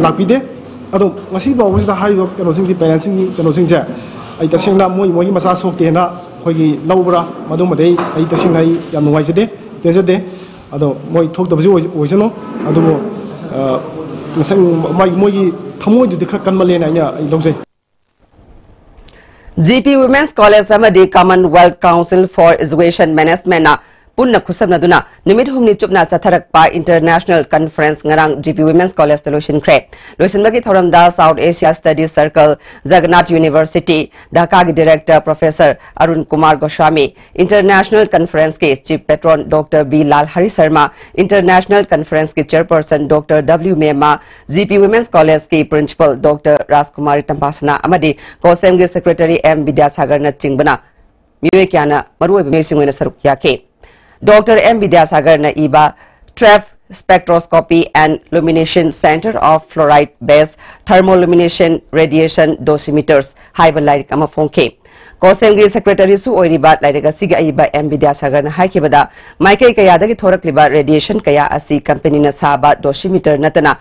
ꯂꯥꯛꯄꯤꯗꯦ ꯑꯗꯣ ꯉꯁꯤ ꯐꯥꯎꯕꯁꯤꯗ ꯍꯥꯏꯔꯤꯕ ꯀꯩꯅꯣꯁꯤꯡꯁꯤ ꯄꯦꯔꯦꯟꯁꯁꯤꯡꯒꯤ ꯀꯩꯅꯣꯁꯤꯡꯁꯦ ꯑꯩ ꯇꯁꯦꯡꯅ ꯃꯣꯏ ꯃꯣꯏꯒꯤ ꯃꯆꯥ ꯁꯣꯛꯇꯦꯅ ꯑꯩꯈꯣꯏꯒꯤ ꯂꯧꯕ꯭ꯔꯥ ꯃꯗꯨꯃꯗꯤ ꯑꯩ ꯇꯁꯦꯡꯅ ꯑꯩ ꯌꯥꯝ ꯅꯨꯡꯉꯥꯏꯖꯗꯦ ꯄꯦꯟꯖꯗꯦ ꯑꯗꯣ ꯃꯣꯏ ꯊꯣꯛꯇꯕꯁꯨ ꯑꯣꯏꯖꯅꯨ ꯑꯗꯨꯕꯨ wo se no ado mo GP Women's College amadi Commonwealth Council for Education Management na पुनः खुसमद चुपना चथरप international conference GP women's college लोशनख्रे लोसनगीद South Asia study circle Jagannath university Dhaka की director professor Arun Kumar Goswami international conference के chief patron doctor B Lal Harisharma international conference के chairperson doctor W Mema GP women's college की principal doctor Rajkumari तंपासना कौसम के secretary M Vidyasagar चिंबना मिले क्या मरू मेरी सरुक याके Dr. M. Vidyasagar na iba TREF Spectroscopy and Lumination Center of Fluoride-based Thermolumination Radiation Dosimeters haiba lairik phongke. कोसेमगी सेक्रेटरी आइबा एम विद्यासागर माइकै कयादगी थोरकलिबा रेडिएशन कया कंपनी न साबा डोसीमीटर नतना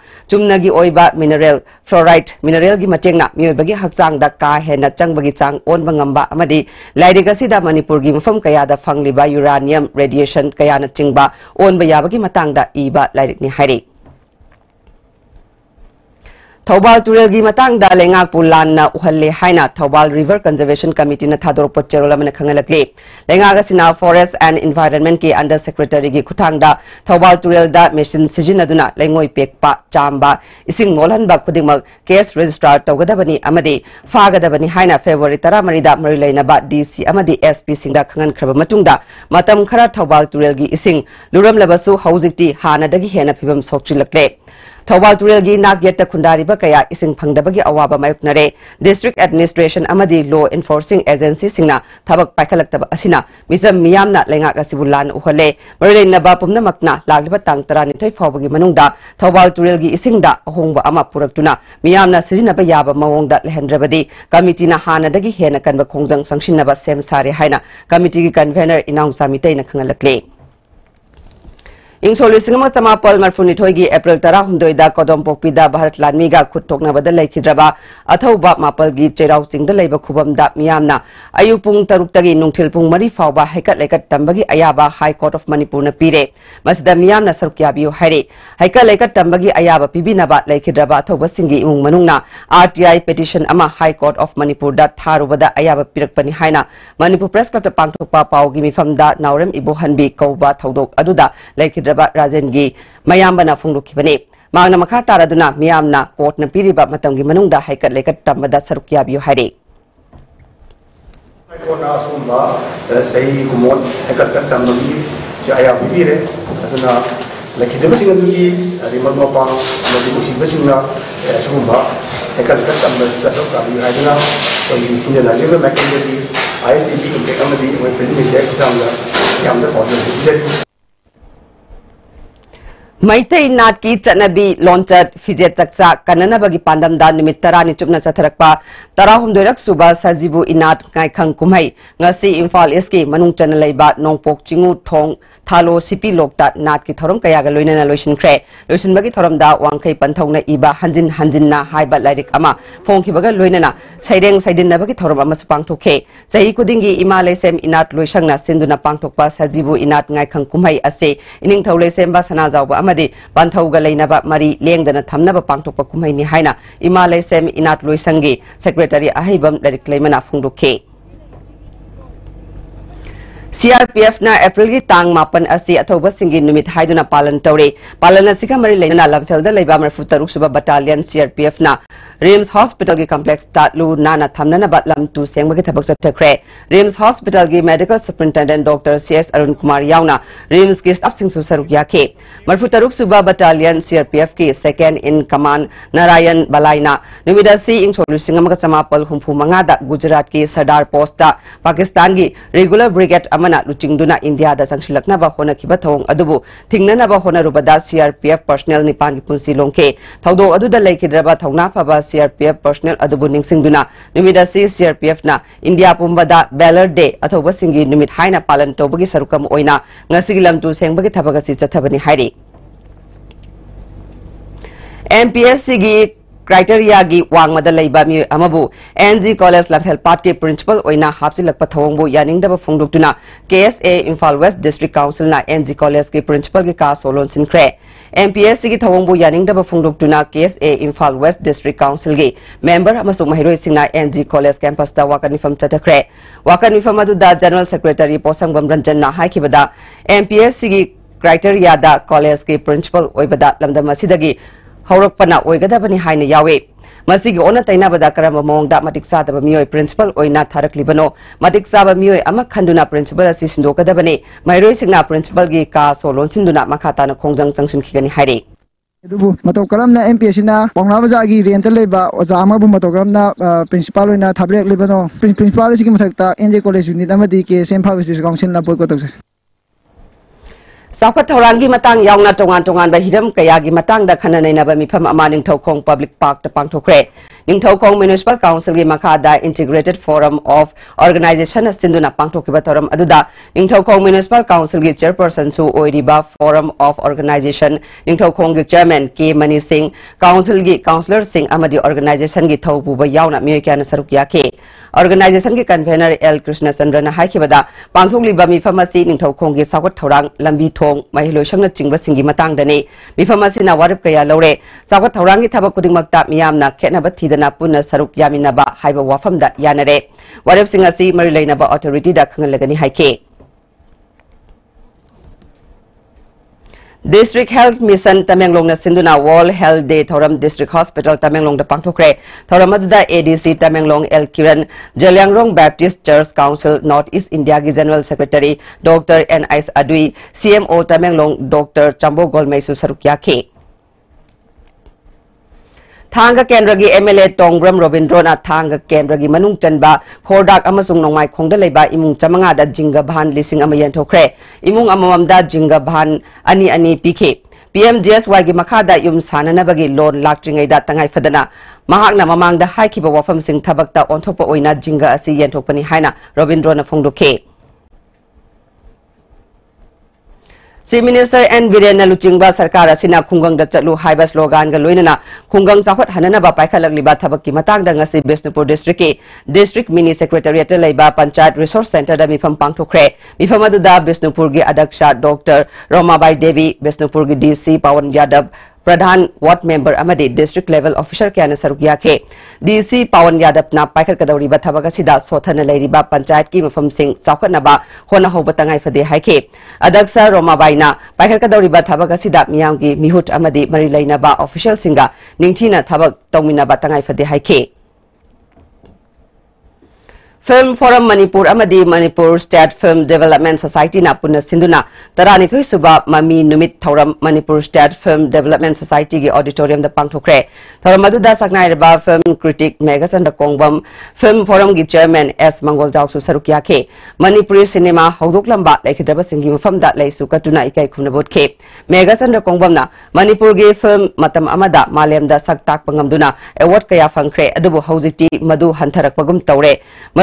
ओइबा मिनरल फ्लोराइड मिनरल गी मटेंगना मियोबगी हकचांग दा का हेना चंगबगी चांग ओनबा ngamba amadi lairega sida manipur gi mafam kaya da fangliba uranium radiation kaya na chingba onba yabagi matang da iba lairik ni hairi Thoubal तुरेलगी मतंगदा लेंगाक पुलान ना उहल्ले हाइना थौबाल रिवर कंजर्वेशन कमिटी ना थादोरप चेरोल मन खंगलकले फॉरेस्ट एंड एनवायरनमेंट के अंडर सेक्रेटरी की खुथांगदा थौबाल तुरेलदा मेशिन सिजिनदुना लेंगोय पेकपा चांबा इसिंग केस रजिस्ट्रार तौगदबनी अमदे फागदबनी हाइना फेब्रुआरी 13 दा मरि लेनबा डीसी अमदे एसपी सिंगदा खंगन खरब मतुंगदा थौबाल तुरेलगी इसिंग लुरम लबसु हौजिकटी हानादगी हेना फिबम सोक्चिलकले थौबाल तुरेलगी नाक येट खुंदारीब कया इसिंग फंगदबगी अवाब मायुकनरे district administration law enforcing agency थबक पाइखलक्तब असिना मिजम लेंगाक असिबु लान उहले मनुंगदा थौबाल तुरेलगी इसिंगदा अहोंगबा अमा पुरक्तुना मियामना सिजिनब याब मवोंगदा लेहंद्रबदी कमिटीना हानदगी हेना कनब खोंजंग संसिनब सेम सारे हाइना कमिटीगी कन्वेनर इनाउंग सामितैना खंगलकले इंसो अमा चमापल मरफुनिथोगी एप्रिल तरा हुंदोइदा कदम पोकपीदा भारत लानमीगा खुद अथौबा मापलगी चेराव चिंगदा लेबा खुबमदा मियामना अयु पुंग तरुक्तगी नुंथिल पुंग मरी फावबा हैकत लेकत अयाबा हाई कोर्ट ऑफ़ मणिपुर न पीरे मसदा मियामना सरुक्याबियो हैरे हैकत लेकत तंबगी अयाबा पिबिनबा लेखिद्रबा अथौबा इमुंग पिटिशन अमा हाई कोर्ट ऑफ़ मणिपुर दा थारुबदा अयाबा है हाइना मणिपुर प्रेस क्लब पांगथोकपा पावगी मिफमदा नावरम इबोहनबी कौबा थौदोक लेखिद्र ꯍꯥꯏꯗ꯭ꯔꯕꯥꯗ ꯔꯥꯖꯦꯟꯒꯤ ꯃꯌꯥꯝꯕꯅ ꯐꯣꯡꯗꯣꯛꯈꯤꯕꯅꯤ ꯃꯍꯥꯛꯅ ꯃꯈꯥ ꯇꯥꯔꯗꯨꯅ ꯃꯤꯌꯥꯝꯅ ꯀꯣꯔꯠꯅ ꯄꯤꯔꯤꯕ ꯃꯇꯝꯒꯤ ꯃꯅꯨꯡꯗ ꯍꯩꯀꯠ ꯂꯩꯀꯠ ꯇꯝꯕꯗ ꯁꯔꯨꯛ ꯌꯥꯕꯤꯌꯨ ꯍꯥꯏꯔꯤ ꯍꯥꯏꯀꯣꯔꯠꯅ ꯑꯁꯤꯒꯨꯝꯕ ꯆꯍꯤ ꯀꯨꯝꯃꯣꯟ ꯍꯩꯀꯠ ꯇꯝꯕꯒꯤ ꯑꯌꯥ ꯄꯤꯕꯤꯔꯦ ꯑꯗꯨꯅ ꯂꯩꯈꯤꯗꯕꯁꯤꯡ ꯑꯗꯨꯒꯤ ꯃꯔꯨꯞ ꯃꯄꯥꯡ ꯑꯃꯗꯤ ꯅꯨꯡꯁꯤꯕꯁꯤꯡꯅ ꯑꯁꯤꯒꯨꯝꯕ ꯍꯩꯀꯠ ꯂꯩꯀꯠ ꯇꯝꯕꯁꯤꯗ ꯁꯔꯨꯛ ꯌꯥꯕꯤꯌꯨ ꯍꯥꯏꯗꯨꯅ ꯑꯩꯈꯣꯏꯒꯤ ꯁꯤꯡꯖꯅꯔꯤꯕ ꯃꯥꯏꯀꯩꯗꯒꯤ I S T P impact ꯑꯃꯗꯤ ꯑꯩꯈꯣꯏ ꯄ꯭ꯔꯤꯂꯤꯝ ꯏꯝꯄꯦꯛ ꯈꯨꯠꯊꯥꯡꯗ ꯌꯥꯝꯅ ꯄꯥꯎꯖꯦꯜ ꯄꯤꯖꯔꯤ मैथ नाट की चनबी लॉन्चर फिजे चक्सा कननबगी की पांदम दुमित तरह चुपना चथरक् तराहरक सूब सजीबु इनाट गायखंग कम इम्फा इस की लेब नोंपोक चिंगु थो थालो सिपी लोकट नाट की थौर कया लोनने लोसन वंख पंथों इब हंजिन हंजिना लाइक फोंग सैरें सैदिब की थौर पाथे चाह खुद की इमा लेम इनाट लोसंग सिंधु पाथोप सजीबु इनाट गायखंग कम अं इनिंग लेसम सना जाऊब lengdana thamnaba pangthokpa kumhai ni haina imalai sem inat loisangi secretary ahibam darik leimana phungdokhe Mapan asi athoba singi numit haiduna palan tawre palan asika mari leina lamfel da leiba mar futaruk suba battalion CRPF na RIMS Hospital gi complex ta lu nana thamna na batlam tu sengba gi thabak chatakre RIMS Hospital gi medical superintendent Dr CS Arun Kumar yauna RIMS gi staff sing su saruk yakhe mar futaruk suba battalion CRPF ki second in command Narayan Balaina manga da Gujarat ki Sardar post ta Pakistan gi regular brigade amana luchingduna India da sangsilakna ba hona kiba thong adubu thingnana ba hona rubada CRPF personnel nipan gi punsi longke thaudo aduda laikidraba thongna phaba CRPF personnel adubu ningsingduna numida criteria वाम N G college लफेल part के principal हापसीलप थवु याद फोदों K S A Imphal west district council N G college के principal की का सोलो सिंख्रे एम पी एस सी की थवु याद फोदों के S A इम्फा waste district council की मेबर महरों एन जी कॉलेज कैंपस वकनीम चतरे वकनीम general secretary पोसंगम Ranjan M P S C की क्राइटेरिया कॉलेज के principal singna NG College campus ta wakanifam chatakre wakanifam adu da General Secretary Posangbam Ranjan na haikibada MPSC gi criteria da college ke principal oibada lamdam asidagi ꯍꯧꯔꯛꯄꯅ ꯑꯣꯏꯒꯗꯕꯅꯤ ꯍꯥꯏꯅ ꯌꯥꯎꯏ ꯃꯁꯤꯒꯤ ꯑꯣꯟꯅ ꯇꯩꯅꯕꯗ ꯀꯔꯝꯕ ꯃꯑꯣꯡꯗ ꯃꯇꯤꯛ ꯆꯥꯗꯕ ꯃꯤꯑꯣꯏ ꯄ꯭ꯔꯤꯟꯁꯤꯄꯜ ꯑꯣꯏꯅ ꯊꯥꯔꯛꯂꯤꯕꯅꯣ ꯃꯇꯤꯛ ꯆꯥꯕ ꯃꯤꯑꯣꯏ ꯑꯃ ꯈꯟꯗꯨꯅ ꯄ꯭ꯔꯤꯟꯁꯤꯄꯜ ꯑꯁꯤ ꯁꯤꯟꯗꯣꯛꯀꯗꯕꯅꯤ ꯃꯍꯩꯔꯣꯏꯁꯤꯡꯅ ꯄ꯭ꯔꯤꯟꯁꯤꯄꯜꯒꯤ ꯀꯥ ꯁꯣ ꯂꯣꯟꯁꯤꯟꯗꯨꯅ ꯃꯈꯥ ꯇꯥꯅ ꯈꯣꯡꯖꯪ ꯆꯪꯁꯤꯟꯈꯤꯒꯅꯤ ꯍꯥꯏꯔꯤ ꯑꯗꯨꯕꯨ ꯃꯇꯧ ꯀꯔꯝꯅ ꯑꯦꯝ ꯄꯤ ꯑꯦꯁꯤꯅ ꯄꯥꯎꯅꯥ ꯕꯖꯥꯔꯒꯤ ꯔꯦꯟꯇ ꯂꯩꯕ ꯑꯣꯖꯥ ꯑꯃꯕꯨ ꯃꯇꯧ ꯀꯔꯝꯅ ꯄ꯭ꯔꯤꯟꯁꯤꯄꯥꯜ ꯑꯣꯏꯅ ꯊꯥꯕꯤꯔꯛꯂꯤꯕꯅꯣ ꯄ꯭ꯔꯤꯟꯁꯤꯄꯥꯜ ꯑꯁꯤꯒꯤ ꯃꯊꯛꯇ ꯑꯦꯟ ꯖꯦ ꯀꯣꯂꯦꯖ ꯌꯨꯅꯤꯠ ꯑꯃꯗꯤ K S M five district ꯀꯥꯎꯟꯁꯤꯜꯅ boycott Sakha thorangi matang yaungna tongan tongan ba hiram kaya gi matang da khana nei na ba mi pham amaning thau khong public park ta pang thokre Ningthokong Municipal Council gi makhada Integrated Forum of Organization Sinduna pangthokiba thoram aduda Ningthokong Municipal Council gi chairperson su oiriba Forum of Organization Ningthokong gi chairman K Mani Singh council gi councillor Singh amadi organization gi thobuba yauna miyoi kyana saruk yake organization ki convener L Krishna Chandra na hai kibada pangthong liba mi pharmacy ning thau khong gi sagot thorang lambi thong mai lo shang na chingba singi matang dane mi pharmacy na warap kaya lore sagot thorang gi thaba kuding makta miyam na khena ba thidan ꯊꯤꯗꯅ ꯄꯨꯟꯅ ꯁꯔꯨꯛ ꯌꯥꯃꯤꯟꯅꯕ ꯍꯥꯏꯕ ꯋꯥꯐꯝꯗ ꯌꯥꯅꯔꯦ ꯋꯥꯔꯦꯞꯁꯤꯡ ꯑꯁꯤ ꯃꯔꯤ ꯂꯩꯅꯕ ꯑꯣꯊꯣꯔꯤꯇꯤꯗ ꯈꯪꯍꯜꯂꯒꯅꯤ ꯍꯥꯏꯈꯤ District Health Mission Tamenglong na sinduna World Health Day Thoram District Hospital Tamenglong da pangthokre Thoram aduda ADC Tamenglong El Kiran Jalyangrong Baptist Church Council North East India gi General Secretary Dr. N.S. Adui CMO Tamenglong Dr. Chambo Golmesu saruk yakhe थांगा केंद्र की MLA टोंग्रम रोबिंद्रोना थांगा केंद्र की मनुंग चनबा खोरडाक अमसुंग नोंमाई खोंगदा लेबा इमुंग चमंगा दा जिंगा भान लिसिंग अमा यंथोखरे इमुंग अममम दा जिंगा भान अनि अनि पिखे PMJSY की मखादा युम साननबगी लोन लाक्ट्रिंगैदा तंगाई फदना महाकना ममांगदा हाइखिबा वफम सिंग थबकता ओंथोपा ओइना जिंगा असि यंथोकपनि हाइना चीफ मिनिस्टर एन बीरेन लुचिंग सरकार खुगंग चलू है स्लोगान खुगंग चाहत हनब पाखल की बिष्णुपुर डिस्ट्री की district mini secretariat panchayat resource centre मीफम पाथोखे मीफम बिष्णुपुर डॉक्टर रोमाबाई देवी बिष्णुपुर की डीसी पवन यादव प्रधान वार्ड मेंबर अमदी डिस्ट्रिक्ट लेवल ऑफिसर क्या सरुक याखे डीसी पावन यादव पाखर कदौरीबा थबक सोथन पंचायत की मफम चौखनबा होना होब तंगाई फदे हाइखे अध्यक्ष रोमाबाई पाखर कदौरीबा थबक मियाम की मिहुट मरी लेनबा ऑफिसल सिंगा निंगथीना थबक तौमिनबा तंगाई फदे Film Development Society na punna sinduna tarani thoi suba mami numit thoram Manipur State Film Development Society gi auditorium da pangthokre thoram adu da saknai ba film critic Megasan da kongbam Film Forum gi chairman S Mangol Daw su sarukya ke Manipuri cinema hodok lamba laikhidraba singi mafam da laisu katuna ikai khumnabot ke Megasan da kongbam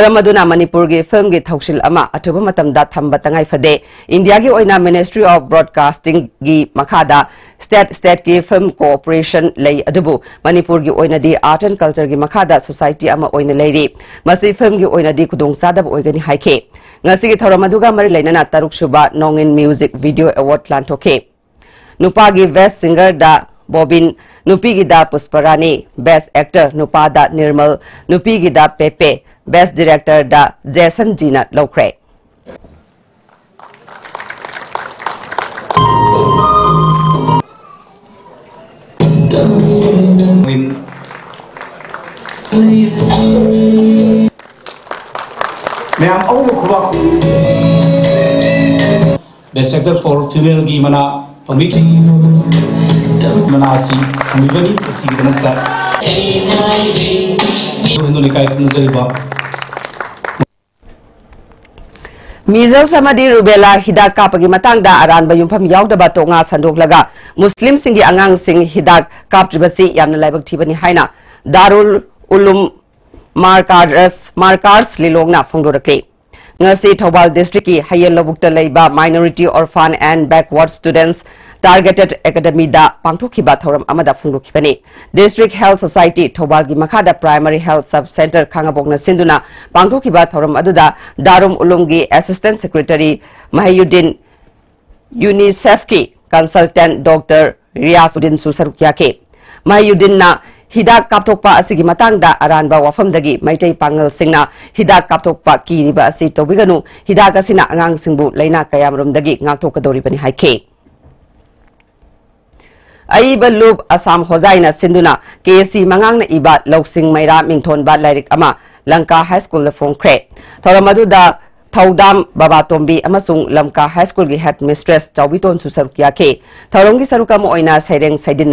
ꯃꯔꯝ ꯑꯗꯨꯅ ꯃꯅꯤꯄꯨꯔꯒꯤ ꯐꯤꯜꯝꯒꯤ ꯊꯧꯁꯤꯜ ꯑꯃ ꯑꯊꯨꯕ ꯃꯇꯝꯗ ꯊꯝꯕ ꯇꯉꯥꯏ ꯐꯗꯦ ꯏꯟꯗꯤꯌꯥꯒꯤ ꯑꯣꯏꯅ ꯃꯤꯅꯤꯁꯇ꯭ꯔꯤ ꯑꯣꯐ ꯕ꯭ꯔꯣꯗꯀꯥꯁꯇꯤꯡꯒꯤ ꯃꯈꯥꯗ ꯁ꯭ꯇꯦꯠ ꯁ꯭ꯇꯦꯠꯀꯤ ꯐꯤꯜꯝ ꯀꯣꯑꯣꯄꯔꯦꯁꯟ ꯂꯩ ꯑꯗꯨꯕꯨ ꯃꯅꯤꯄꯨꯔꯒꯤ ꯑꯣꯏꯅꯗꯤ ꯑꯥꯔꯠ ꯑꯦꯟ ꯀꯜꯆꯔꯒꯤ ꯃꯈꯥꯗ ꯁꯣꯁꯥꯏꯇꯤ ꯑꯃ ꯑꯣꯏꯅ ꯂꯩꯔꯤ ꯃꯁꯤ ꯐꯤꯜꯝꯒꯤ ꯑꯣꯏꯅꯗꯤ ꯈꯨꯗꯣꯡꯆꯥꯗꯕ ꯑꯣꯏꯒꯅꯤ ꯍꯥꯏꯈꯤ ꯉꯁꯤꯒꯤ ꯊꯧꯔꯝ ꯑꯗꯨꯒ ꯃꯔꯤ ꯂꯩꯅꯅ ꯇꯔꯨꯛꯁꯨꯕ ꯅꯣꯡꯏꯟ ꯃ꯭ꯌꯨꯖꯤꯛ ꯚꯤꯗꯤꯑꯣ ꯑꯦꯋꯥꯔꯗ ꯂꯥꯟꯊꯣꯛꯈꯤ ꯅꯨꯄꯥꯒꯤ ꯕꯦꯁ ꯁꯤꯡꯒꯔꯗ ꯕꯣꯕꯤꯟ ꯅꯨꯄꯤꯒꯤꯗ ꯄꯨꯁꯄꯔꯥꯅꯤ ꯕꯦꯁ ꯑꯦꯛꯇꯔ ꯅꯨꯄꯥꯗ ꯅꯤꯔꯃꯜ ꯅꯨꯄꯤꯒꯤꯗ ꯄꯦꯄꯦ बेस्ट डिरेक्टर द जेसन जीना लौख्रे मैम बेसेक्टर फॉर फीमेल की मना पमीटी मना हिंदू ꯃꯤꯖꯜꯁ ꯑꯃꯗꯤ ꯔꯨꯕꯦꯂꯥ ꯍꯤꯗꯥꯛ ꯀꯥꯞꯄꯒꯤ ꯃꯇꯥꯡꯗ ꯑꯔꯥꯟꯕ ꯌꯨꯝꯐꯝ ꯌꯥꯎꯗꯕ ꯇꯣꯉꯥ ꯁꯟꯗꯣꯛꯂꯒ ꯃꯨꯁꯂꯤꯝꯁꯤꯡꯒꯤ ꯑꯉꯥꯡꯁꯤꯡ ꯍꯤꯗꯥꯛ ꯀꯥꯞꯇ꯭ꯔꯤꯕꯁꯤ ꯌꯥꯝꯅ ꯂꯥꯏꯕꯛ ꯊꯤꯕꯅꯤ ꯍꯥꯏꯅ ꯗꯥꯔꯨꯜ ꯎꯂꯨꯝ ꯃꯥꯔꯀꯥꯔꯁ ꯃꯥꯔꯀꯥꯔꯁ ꯂꯤꯂꯣꯡꯅ ꯐꯣꯡꯗꯣꯔꯛꯂꯤ ngasi thobal district ki hayel lobukta leiba minority orphan and backward students targeted academy da pangthokhiba thoram amada phungrukhibani district health society thobal gi makhada primary health sub center khangabokna sinduna pangthokhiba thoram aduda darum ulum gi assistant secretary mahayuddin unicef ki consultant dr riyasuddin susarukya ke mahayuddin na hidak kaptokpa asigi matangda aranba wafamdagi maitai pangal singna अईब लूब असम होजाइना सिंधुना के ए सी इब लौसिंग मैरा मिथोब लाइक लंका हाई स्कूल फोंखे थोम थौदाम बाबा तोबी लंका हाई स्कूल की हेड मिस्ट्रेस चौबीतों सरुक याखे थौर की सरुक सैरें सैदे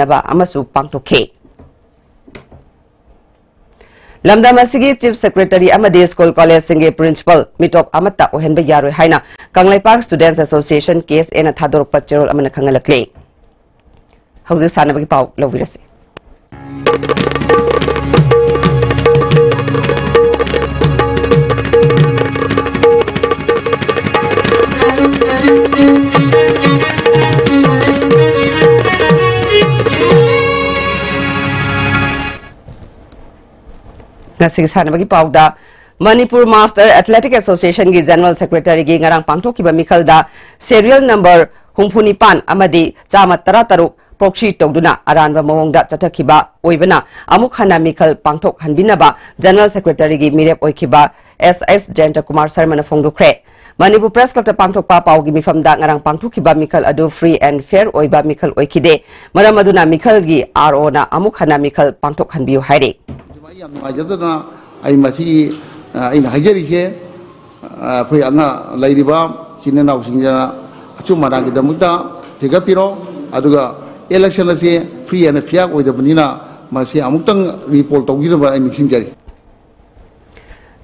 लमदम की चीफ सेक्रेटरी स्कूल कॉलेज के प्रिंसीपल मिटोप यारो है कंगलेपा स्टूडेंट्स एसोसिएशन के एस एन थादरप चेरोल खलें हौजे सान बे सानी पाद मनपुर मास्टर एथलेटिक एसोसीएसन की जनरल सेक्रेटरी की पाठ सेरियल नंबर हूफू निपान चा तरह तरह amadi chama tara taruk proxy togduna aranba mawongda chatakhiba oibana amuk hana mikhal pangthok hanbinaba General Secretary gi mirep oikhiba SS Jenta Kumar Sarmana phongdukhre Manipur Press Club ta pangthokpa paugi mifamda ngarang pangthokiba mikhal adu free and fair oiba mikhal oikhide maram aduna mikhal gi RO na amuk hana mikhal pangthok hanbiu haire ꯌꯥꯝ ꯅꯨꯡꯉꯥꯏꯖꯗꯅ ꯑꯩ ꯃꯁꯤ ꯑꯩꯅ ꯍꯥꯏꯖꯔꯤꯁꯦ ꯑꯩꯈꯣꯏ ꯑꯉꯥꯡ ꯂꯩꯔꯤꯕ ꯏꯆꯤꯟ ꯏꯅꯥꯎꯁꯤꯡꯁꯤꯅ ꯑꯆꯨꯝ ꯑꯔꯥꯟꯒꯤꯗꯃꯛꯇ ꯊꯤꯒꯠꯄꯤꯔꯣ ꯑꯗꯨꯒ election असे free and fair होदबनीना मासे अमुक्तंग रिपोर्ट तौगिरबा आई निसिंजारी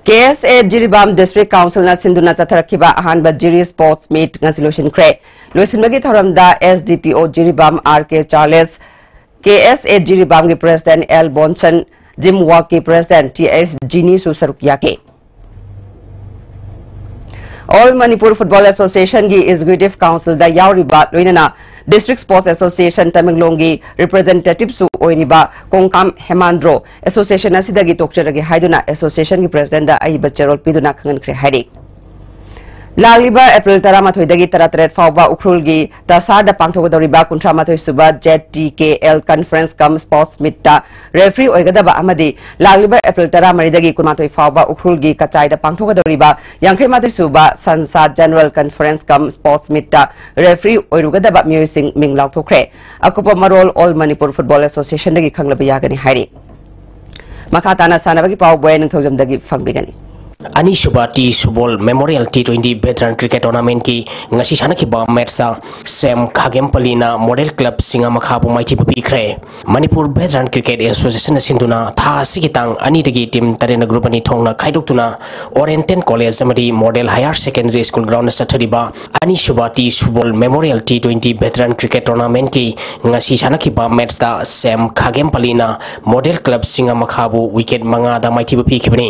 KSA Jiribam District Council na sinduna chatharakhiba ahanba Jiri Sports Meet ngasi loisin kre loisin magi thoramda SDPO Jiribam RK Charles KSA Jiribam ge president L Bonson Jim Waki president TS Jini Susarukya ke All Manipur Football Association gi executive council da yauriba loinana District Sports Association Tamenglongi representative su oiniba Kongkam Hemandro Association asidagi tokcheragi haiduna association gi president da aiba bacharol piduna khangan kre haidi लालिबा April तरामाथोइदगी तरातरेट फाउबा उख्रुलगी तसारदा पांथोगदौरिबा कुंथ्रामाथोइ सुबा JTKL conference cum sports मीटा रेफरी ओइगदबा अमदी लालिबा अप्रैल तरामरिदगी कुमाथोइ फाउबा उख्रुलगी कचाइदा पांथोगदौरिबा यांखैमाथोइ सुबा संसद जनरल कॉन्फ्रेंस कम स्पोर्ट्स मीटा रेफरी ओइरुगदबा म्यूजिंग मिंग लाउथोख्रे अकुपा मरोल ऑल मणिपुर फुटबॉल एसोसिएशन दगी खंगलबा यागनी हाइरी मखा ताना सानबगी पाउ बोय नंथौजमदगी अनीसुबा टी Subol memorial T twenty veteran cricket tournament की ngasi sanakhiba match da sem khagempali na model club singa makha makhabu maiti pikre manipur veteran cricket association sinduna tha sigitang ani dagi team tarena group ani thongna khaidoktuna oriental college amadi model higher secondary school ground sathariba ani suba ti subol memorial t20 veteran cricket tournament ki ngasi sanakhiba match da sem khagempali na model club singa makhabu wicket manga da maiti pikibani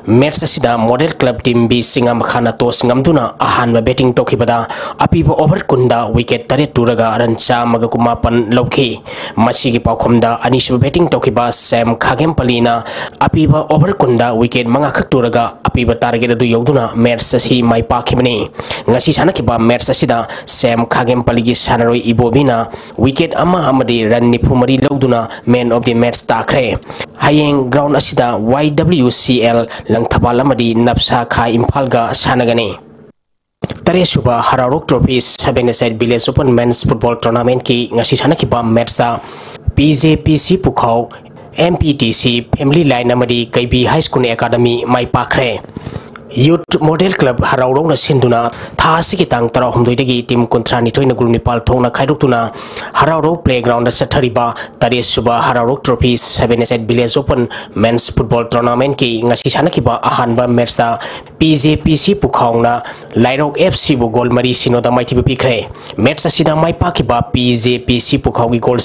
match मेट्सिदा model club team B सिंगम खाना toss गमदना अहम batting टोखीबा अपीब over कुंद wicket तरह तुरगा रन चामग कुमापन की पाखम अनीब बेटिंग टोखीबा सेम खागेमपलीना अपीब ओवर कुंद विकेट मंगाख तुरगा अपीब टारगेट यौदना मेट्स माइपाखने मेट्सिद सेम खागेमपली सानरो इबोबीना विकेट रन निफूमरी लौदना मेन ऑफ़ दि मेट्स ताख्रे हयें ground Y W amadi napsa kha imphal ga sanagani tare suba hararok trophy 7 side village open men's football tournament ki ngasi sana ki bam match da PJPC pukhau MPTC family line youth model club हरा सिंधुना तंग तरह team कंत्रा निथोन group Nepal खाइकना हरा playground तरे तरीसुब हरा trophy seven S eight village open men's football tournament की सब अहम match P J P C पुखा लाइक एफसी सिब गोल मरी सिनोद माइब पीखे मेच अद माइपाब पी जे पी सी पुखा की गोल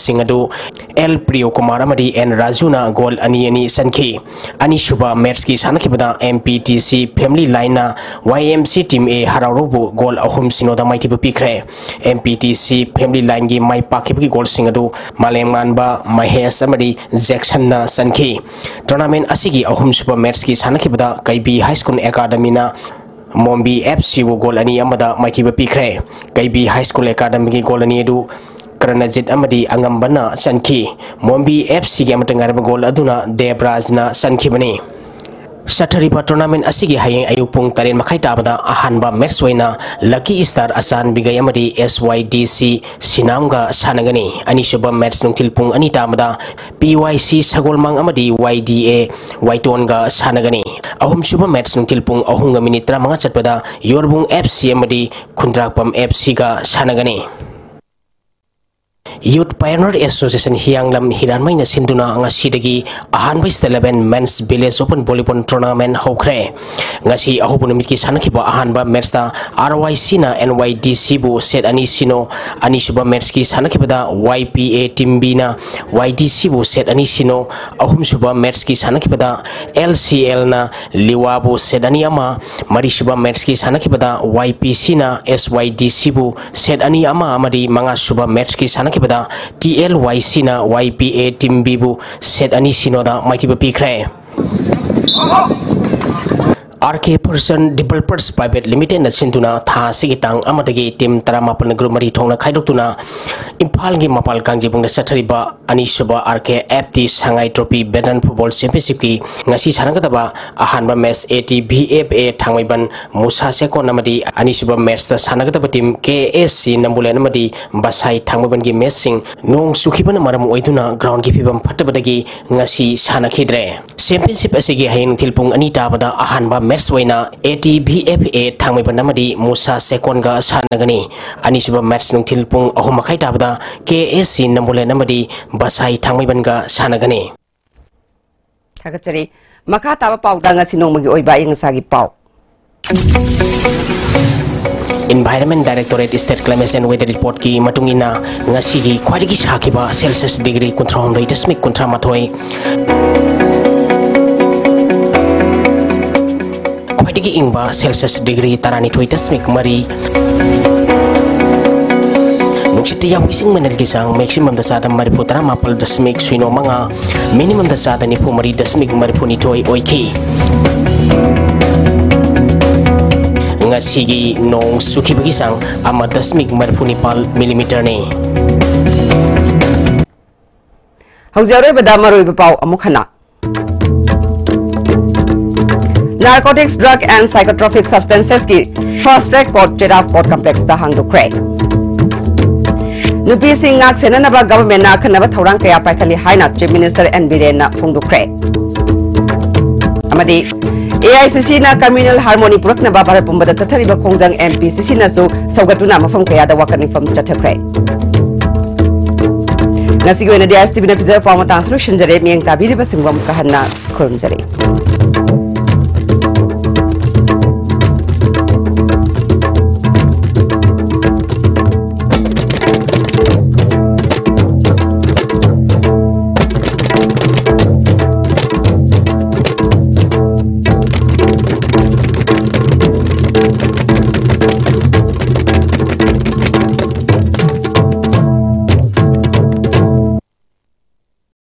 एल प्रियो कुमार एन राजू गोल अनी अनी सनखी अनीसुब मेच की सब M P T C family line na YMC team A hararobu goal ahum sinoda mai tibu pikre MPTC family line gi mai pakhibi goal singadu maleng manba Mahesh amadi Jackson na sanki tournament asigi ahum super match ki sanakibada KB High School Academy na Mombi FC wo goal ani amada mai tibu pikre KB High School Academy gi goal ani edu Karanajit amadi angambana sanki Mombi FC gi amatangar goal aduna Debraj Satari Patronamin Asigi Hayeng Ayupung Tarin Makaita Abada Ahanba Meswena Lucky Star Asan Bigayamadi SYDC Sinamga Sanagani Anishuba Mets Nungtilpung Anita Abada PYC Sagolmang Amadi YDA Waitonga Sanagani Ahum Shuba Mets Nungtilpung Ahunga Minitra Mangachat Abada Yorbung FC Amadi Kundrakpam FC Ga Sanagani Youth Pioneer Association Hianglam Hiranmai na sinduna nga sidagi ahan by 11 men's village open volleyball tournament hokre. Nga si aho puno mitki sana kiba ahan ba match da RYC na NYDC bu set ani sino ani suba match ki sana kiba da YPA team B na YDC bu set ani sino ahum suba match ki sana kiba da LCL na liwa bu set ani ama mari suba match ki sana kiba da YPC na SYDC bu set ani ama amadi manga suba match ki kiba da TLYC na YPA team B bu set ani sino da maiti ba pikre RK Person Developers Private Limited na sintuna tha sigi amadagi team taramapan group mari thongna khaidokuna Imphal gi mapal kangji bungna sathariba ani RK FT Shanghai Trophy Badminton Football Championship ki ngasi sanangadaba ahanba match ATBFA thangmaiban Musa Seko namadi ani suba match ta sanagadaba team KSC Nambule namadi Basai thangmaiban gi match sing nong sukhibana maram oiduna ground gi phibam phatabadagi ngasi sanakhidre championship asigi hayin thilpung ani tabada ahanba mats A T भी एफ़ ए तमाम मूसा सेकोन सानगनी Aneeb mats नुथिल पुंग अहम तब के ए सी नंबोलैंडी बसाई तमाम सानगनी environment directorate state climate and weather report की खाई सहाग्री कंथ्रोह दशमिक कंथ्रा ಡಿಗ್ರಿ ಇಂಬ ಸೆಲ್ಸಿಯಸ್ ಡಿಗ್ರಿ ತರಾನಿ mari ಮರಿ ya wising manalgisang maximum dasada mari putra mapal dasmik suino manga. Minimum dasada nipu mari dasmik maripu nitoi oiki ngasigi nong suki bagisang ama dasmik puni pal milimeter ne haujarai badamaru bapau amukhanak narcotics drug and psychotropic substances की first track court जेरा court complex द हंग दुखरे नुपी सिंह नाक से नब चीफ मिनिस्टर एन बीर न फोंग दुखरे अमदी ए आई सी सी हारमोनी पुरक भारत पुम चथरीब खोज एम पी सौगतुना मौम कया वकर निफम चथरे नसीगोइन डीएसटीबी ने पिजर फॉर्म ट्रांसलूशन जरे मेंग ताबीरे बसिंग कहना खुरम